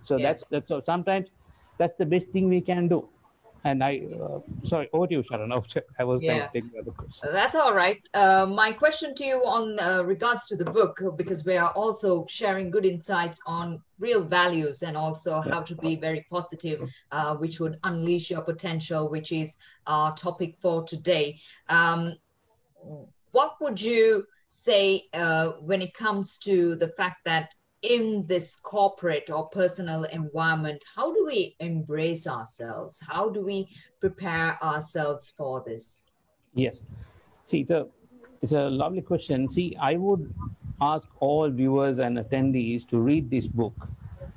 So yes. that's that's so sometimes that's the best thing we can do. And I, uh, sorry, over to you, Sharon. I was yeah. taking the other question. That's all right. Uh, my question to you on uh, regards to the book, because we are also sharing good insights on real values and also how to be very positive, uh, which would unleash your potential, which is our topic for today. Um, what would you say uh, when it comes to the fact that in this corporate or personal environment, how do we embrace ourselves? How do we prepare ourselves for this? Yes. See, it's a, it's a lovely question. See, I would ask all viewers and attendees to read this book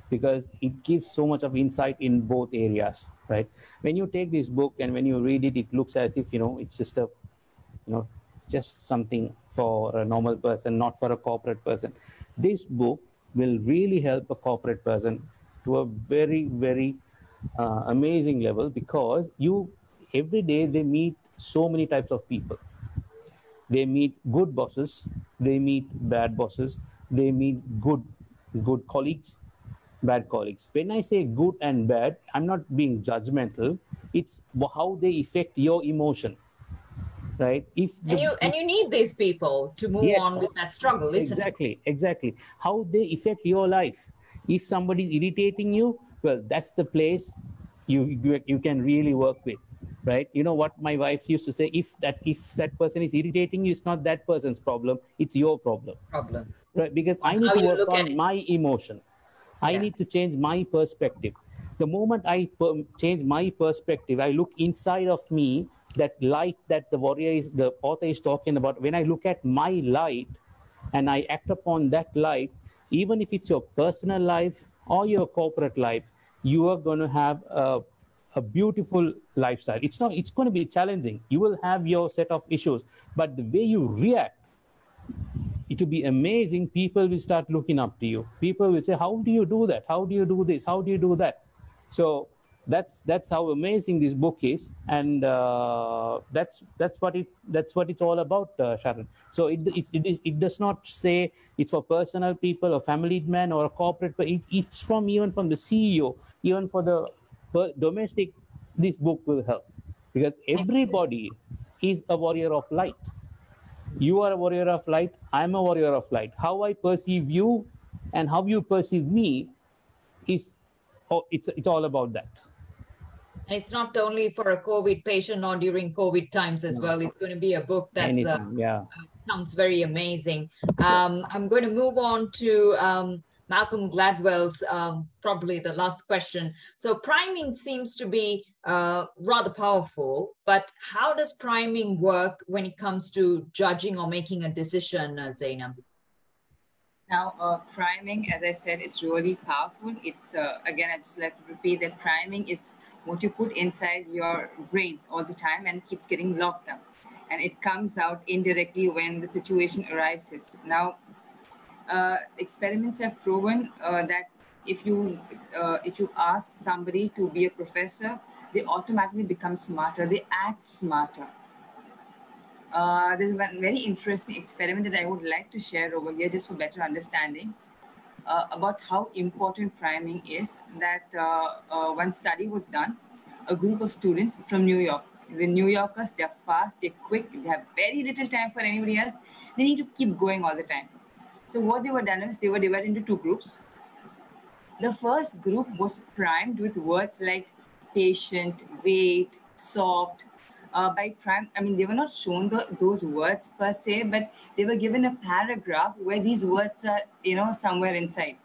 because it gives so much of insight in both areas, right? When you take this book and when you read it, it looks as if, you know, it's just a, you know, just something for a normal person, not for a corporate person. This book will really help a corporate person to a very, very uh, amazing level because you every day they meet so many types of people. They meet good bosses, they meet bad bosses, they meet good good colleagues, bad colleagues. When I say good and bad, I'm not being judgmental. It's how they affect your emotion right? If the, and you and you need these people to move yes, on with that struggle exactly it? exactly how they affect your life. If somebody is irritating you well that's the place you, you you can really work with right? You know what my wife used to say if that if that person is irritating you it's not that person's problem it's your problem. Problem. Right because i need to work on my emotion. I yeah. need to change my perspective. The moment i per- change my perspective i look inside of me that light that the warrior is the author is talking about when i look at my light and i act upon that light even if it's your personal life or your corporate life you are going to have a, a beautiful lifestyle. It's not it's going to be challenging. You will have your set of issues but the way you react it will be amazing. People will start looking up to you. People will say how do you do that? How do you do this? How do you do that? So that's that's how amazing this book is. And uh, that's that's what it that's what it's all about uh, sharon. So it, it, it, it does not say it's for personal people or family man or a corporate. But it, it's from even from the ceo even for the domestic this book will help. Because everybody is a warrior of light. You are a warrior of light. I'm a warrior of light. How i perceive you and how you perceive me is oh, it's it's all about that it's not only for a COVID patient or during COVID times as no. well. It's going to be a book that uh, yeah. sounds very amazing. Um, I'm going to move on to um, Malcolm Gladwell's um, probably the last question. So priming seems to be uh, rather powerful, but how does priming work when it comes to judging or making a decision, uh, Zainab? Now, uh, priming, as I said, it's really powerful. It's, uh, again, I just like to repeat that priming is what you put inside your brains all the time and keeps getting locked up. And it comes out indirectly when the situation arises. Now, uh, experiments have proven uh, that if you uh, if you ask somebody to be a professor, they automatically become smarter. They act smarter. uh, there's one very interesting experiment that I would like to share over here just for better understanding uh, about how important priming is. That uh, uh, one study was done, a group of students from New York. The New Yorkers, they're fast, they're quick, they have very little time for anybody else. They need to keep going all the time. So what they were done is they were divided into two groups. The first group was primed with words like patient, wait, soft, uh, by prime, I mean, they were not shown the, those words per se, but they were given a paragraph where these words are, you know, somewhere inside.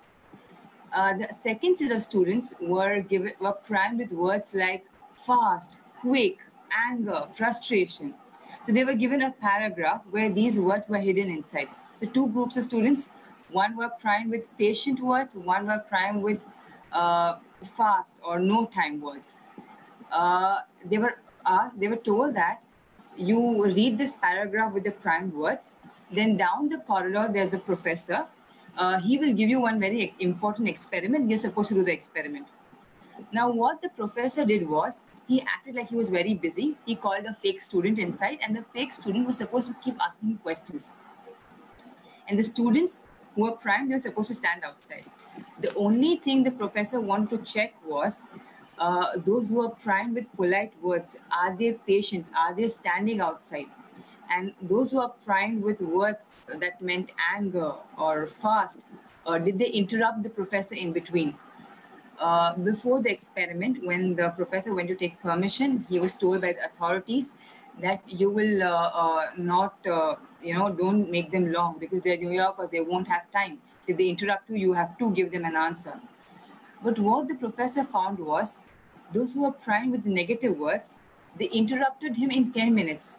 Uh, the second set of students were given were primed with words like fast, quick, anger, frustration. So they were given a paragraph where these words were hidden inside. The two groups of students, one were primed with patient words, one were primed with uh, fast or no time words. Uh, they were are they were told that you read this paragraph with the prime words. Then down the corridor, there's a professor. Uh, he will give you one very important experiment. You're supposed to do the experiment. Now, what the professor did was he acted like he was very busy. He called a fake student inside, and the fake student was supposed to keep asking questions. And the students who were primed, they were supposed to stand outside. The only thing the professor wanted to check was uh, those who are primed with polite words, are they patient? Are they standing outside? And those who are primed with words that meant anger or fast, or did they interrupt the professor in between? Uh, before the experiment, when the professor went to take permission, he was told by the authorities that you will uh, uh, not, uh, you know, don't make them long because they're New Yorkers, they won't have time. If they interrupt you, you have to give them an answer. But what the professor found was those who are primed with negative words, they interrupted him in 10 minutes.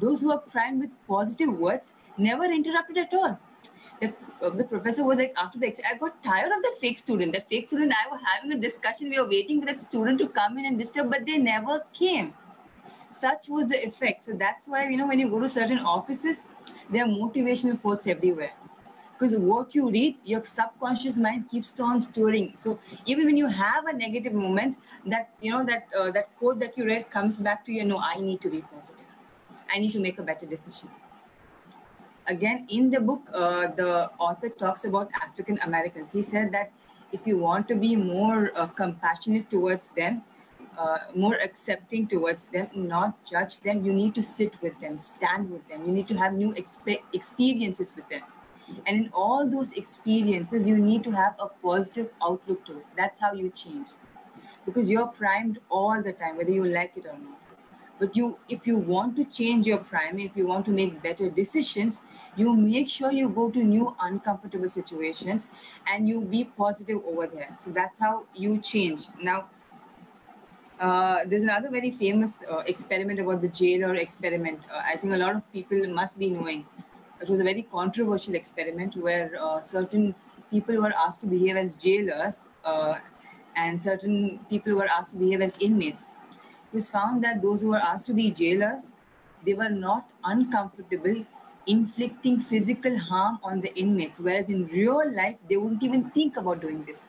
Those who are primed with positive words never interrupted at all. The, uh, the professor was like, after the I got tired of that fake student. That fake student, I was having a discussion. We were waiting for that student to come in and disturb, but they never came. Such was the effect. So that's why, you know, when you go to certain offices, there are motivational quotes everywhere because what you read your subconscious mind keeps on storing so even when you have a negative moment that you know that uh, that quote that you read comes back to you no i need to be positive i need to make a better decision again in the book uh, the author talks about african americans he said that if you want to be more uh, compassionate towards them uh, more accepting towards them, not judge them. You need to sit with them, stand with them. You need to have new expe- experiences with them. And in all those experiences, you need to have a positive outlook to it. That's how you change. Because you're primed all the time, whether you like it or not. But you, if you want to change your prime, if you want to make better decisions, you make sure you go to new uncomfortable situations and you be positive over there. So that's how you change. Now, uh, there's another very famous uh, experiment about the jailer experiment. Uh, I think a lot of people must be knowing it was a very controversial experiment where uh, certain people were asked to behave as jailers uh, and certain people were asked to behave as inmates. It was found that those who were asked to be jailers, they were not uncomfortable inflicting physical harm on the inmates, whereas in real life, they wouldn't even think about doing this.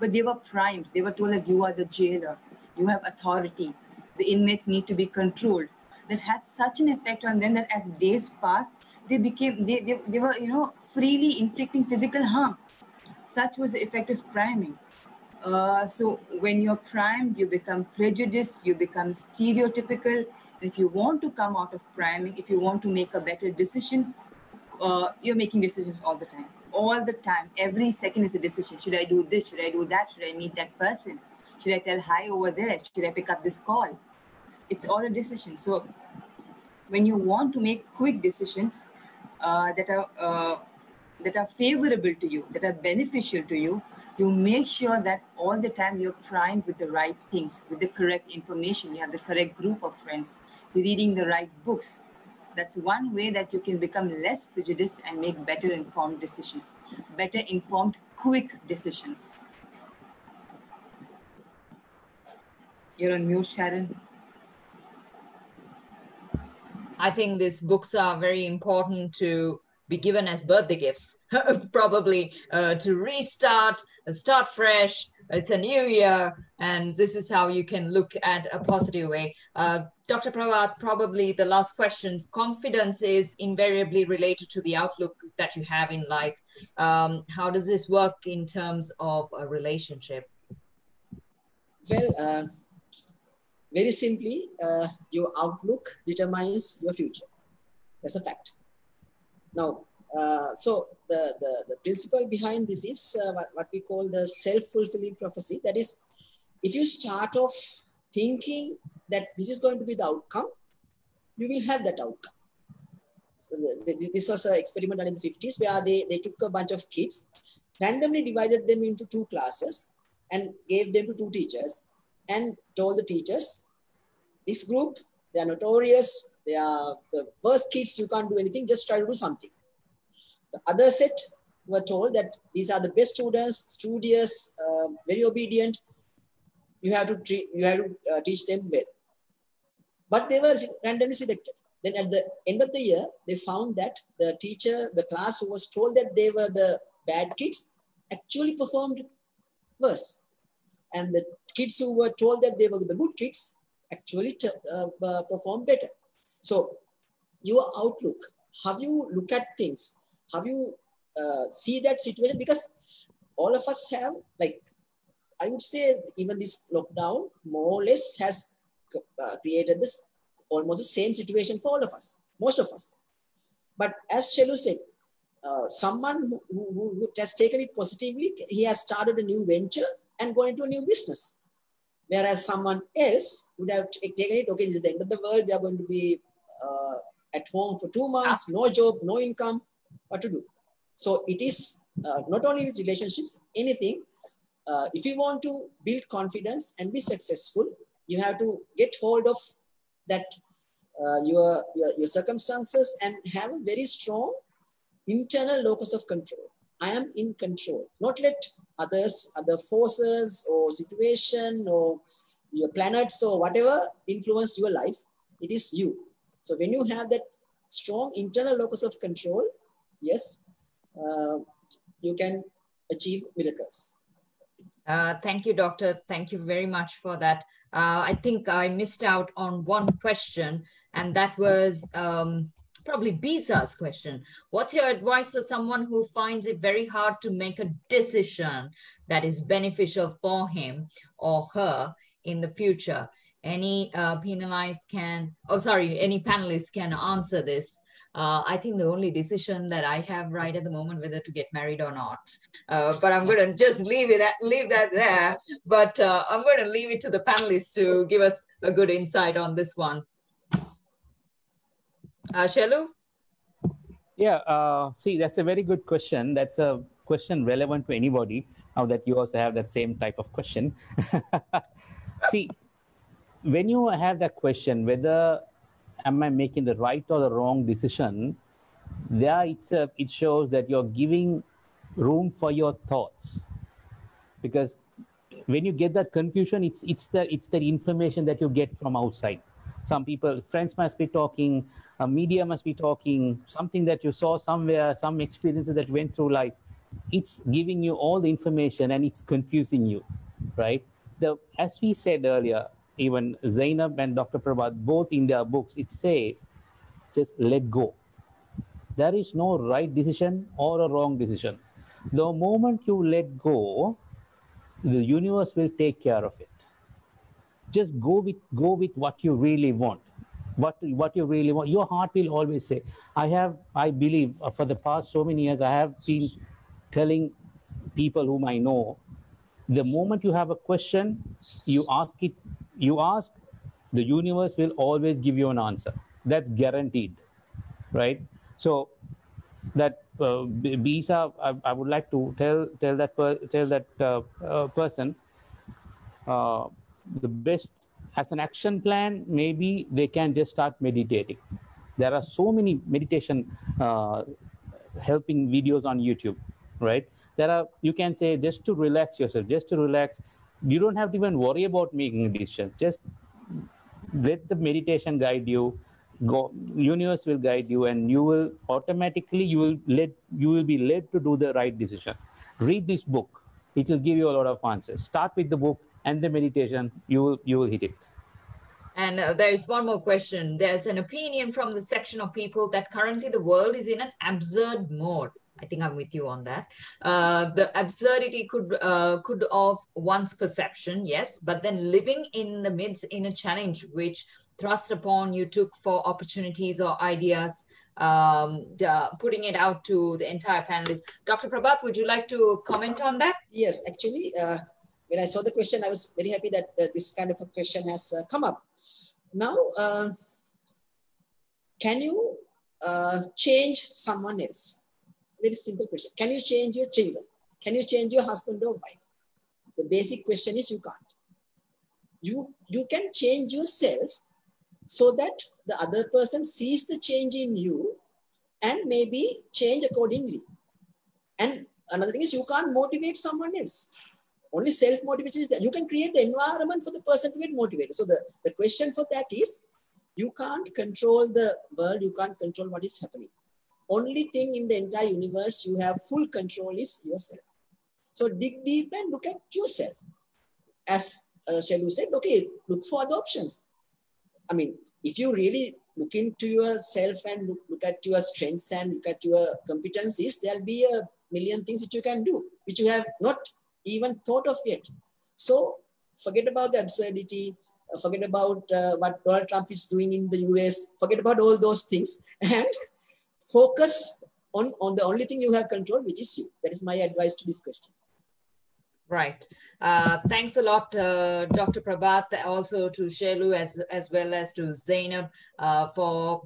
But they were primed. They were told that you are the jailer, you have authority, the inmates need to be controlled. That had such an effect on them that as days passed, they became they, they, they were you know freely inflicting physical harm. Such was the effect of priming. Uh, so when you're primed you become prejudiced you become stereotypical. If you want to come out of priming if you want to make a better decision uh, you're making decisions all the time. All the time. Every second is a decision. Should i do this? Should i do that? Should i meet that person? Should i tell hi over there? Should i pick up this call? It's all a decision. So when you want to make quick decisions uh, that are uh, that are favorable to you, that are beneficial to you, you make sure that all the time you're primed with the right things, with the correct information. You have the correct group of friends. You're reading the right books. That's one way that you can become less prejudiced and make better informed decisions, better informed, quick decisions. You're on mute, Sharon. I think these books are very important to be given as birthday gifts, probably uh, to restart, uh, start fresh, it's a new year, and this is how you can look at a positive way. Uh, Dr. Prabath, probably the last question. Confidence is invariably related to the outlook that you have in life. Um, how does this work in terms of a relationship? Well, uh, very simply, uh, your outlook determines your future. That's a fact. Now, uh, so the, the, the principle behind this is uh, what, what we call the self-fulfilling prophecy. That is, if you start off thinking that this is going to be the outcome, you will have that outcome. So the, the, this was an experiment done in the 50s where they, they took a bunch of kids, randomly divided them into two classes and gave them to two teachers and told the teachers, this group, they are notorious, they are the worst kids, you can't do anything, just try to do something. The other set were told that these are the best students, studious, uh, very obedient. You have to treat, you have to uh, teach them well. But they were randomly selected. Then at the end of the year, they found that the teacher, the class who was told that they were the bad kids, actually performed worse. And the kids who were told that they were the good kids actually uh, performed better. So your outlook, how you look at things, how you uh, see that situation? Because all of us have like i would say even this lockdown more or less has uh, created this almost the same situation for all of us most of us. But as Shelu said uh, someone who, who, who, has taken it positively he has started a new venture and going into a new business whereas someone else would have taken it okay this is the end of the world we are going to be uh, at home for two months no job no income what to do. So it is uh, not only with relationships, anything. Uh, if you want to build confidence and be successful, you have to get hold of that uh, your, your, your circumstances and have a very strong internal locus of control. I am in control. Not let others, other forces or situation or your planets or whatever influence your life. It is you. So when you have that strong internal locus of control, yes, uh, you can achieve miracles. Uh, thank you, doctor. Thank you very much for that. Uh, I think I missed out on one question, and that was um, probably Bisa's question. What's your advice for someone who finds it very hard to make a decision that is beneficial for him or her in the future? Any uh, penalized can, oh, sorry, any panelists can answer this uh, I think the only decision that I have right at the moment whether to get married or not. Uh, but I'm going to just leave it at, leave that there. But uh, I'm going to leave it to the panelists to give us a good insight on this one. Uh, Shelu? Yeah, uh, see, that's a very good question. That's a question relevant to anybody. Now that you also have that same type of question. see, when you have that question, whether am I making the right or the wrong decision? There itself, it shows that you're giving room for your thoughts. Because when you get that confusion, it's it's the it's the information that you get from outside. Some people, friends must be talking, a media must be talking, something that you saw somewhere, some experiences that went through life. It's giving you all the information and it's confusing you, right? The as we said earlier, even Zainab and Dr. Prabath, both in their books, it says, just let go. There is no right decision or a wrong decision. The moment you let go, the universe will take care of it. Just go with go with what you really want. What what you really want. Your heart will always say, I have, I believe uh, for the past so many years, I have been telling people whom I know, the moment you have a question, you ask it you ask, the universe will always give you an answer. That's guaranteed, right? So that uh, Bisa, I, I, would like to tell tell that per, tell that uh, uh, person uh, the best as an action plan. Maybe they can just start meditating. There are so many meditation uh, helping videos on YouTube, right? There are you can say just to relax yourself, just to relax you don't have to even worry about making a decision just let the meditation guide you go universe will guide you and you will automatically you will let you will be led to do the right decision read this book it will give you a lot of answers. Start with the book and the meditation. You will you will hit it. And uh, there is one more question. There's an opinion from the section of people that currently the world is in an absurd mode. I think I'm with you on that. Uh, the absurdity could uh, could of one's perception, yes, but then living in the midst in a challenge which thrust upon you took for opportunities or ideas, um, the, putting it out to the entire panelists. Dr. Prabath, would you like to comment on that? Yes, actually, uh, when I saw the question, I was very happy that uh, this kind of a question has uh, come up. Now, uh, can you uh, change someone else? Very simple question. Can you change your children? Can you change your husband or wife? The basic question is you can't. You, you can change yourself so that the other person sees the change in you and maybe change accordingly. And another thing is you can't motivate someone else. Only self-motivation is there. You can create the environment for the person to get motivated. So the, the question for that is, you can't control the world, you can't control what is happening. Only thing in the entire universe you have full control is yourself. So dig deep and look at yourself. As uh, Shelu said, okay, look for other options. I mean, if you really look into yourself and look, look at your strengths and look at your competencies, there'll be a million things that you can do, which you have not even thought of yet. So forget about the absurdity, uh, forget about uh, what Donald Trump is doing in the US, forget about all those things and focus on, on the only thing you have control, which is you. That is my advice to this question. Right. Uh, thanks a lot, uh, Dr. Prabath, also to Shelu as, as well as to Zainab uh, for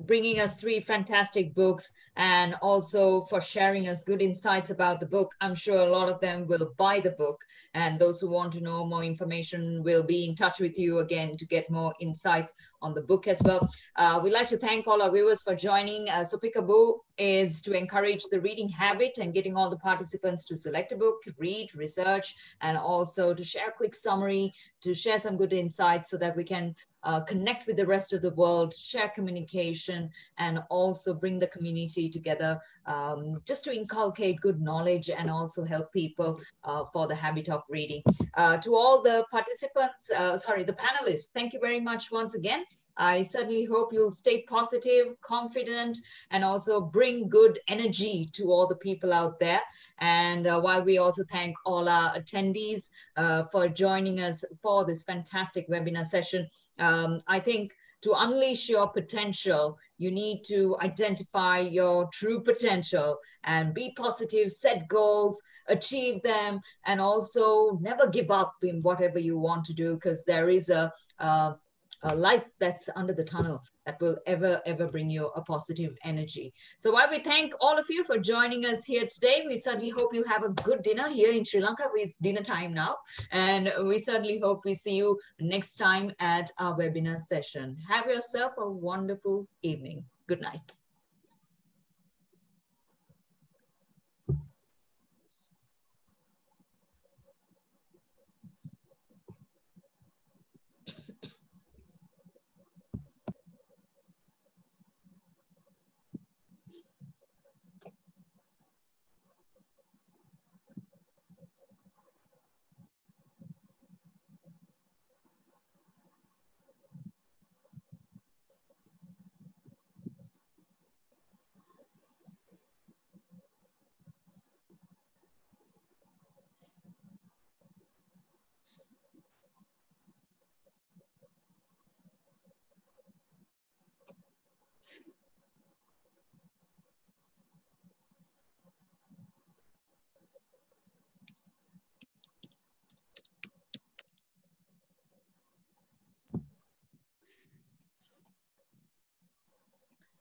bringing us three fantastic books and also for sharing us good insights about the book. I'm sure a lot of them will buy the book and those who want to know more information will be in touch with you again to get more insights on the book as well. Uh, we'd like to thank all our viewers for joining. Uh, so Pick a book is to encourage the reading habit and getting all the participants to select a book, read, research, and also to share a quick summary, to share some good insights so that we can uh, connect with the rest of the world, share communication, and also bring the community together um, just to inculcate good knowledge and also help people uh, for the habit of reading. Uh, to all the participants, uh, sorry, the panelists, thank you very much once again. I certainly hope you'll stay positive, confident, and also bring good energy to all the people out there. And uh, while we also thank all our attendees uh, for joining us for this fantastic webinar session, um, I think to unleash your potential, you need to identify your true potential and be positive, set goals, achieve them, and also never give up in whatever you want to do because there is a, a a light that's under the tunnel that will ever, ever bring you a positive energy. So while we thank all of you for joining us here today, we certainly hope you have a good dinner here in Sri Lanka. It's dinner time now. And we certainly hope we see you next time at our webinar session. Have yourself a wonderful evening. Good night.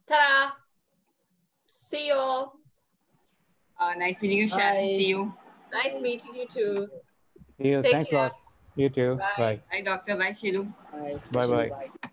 Ta-da! See you all. Uh, nice meeting you, Shan. See you. Nice meeting you too. See you. Take Thanks care. a lot. You too. Bye. Bye. Bye, doctor. Bye, Shelu. Bye. Bye-bye. Bye.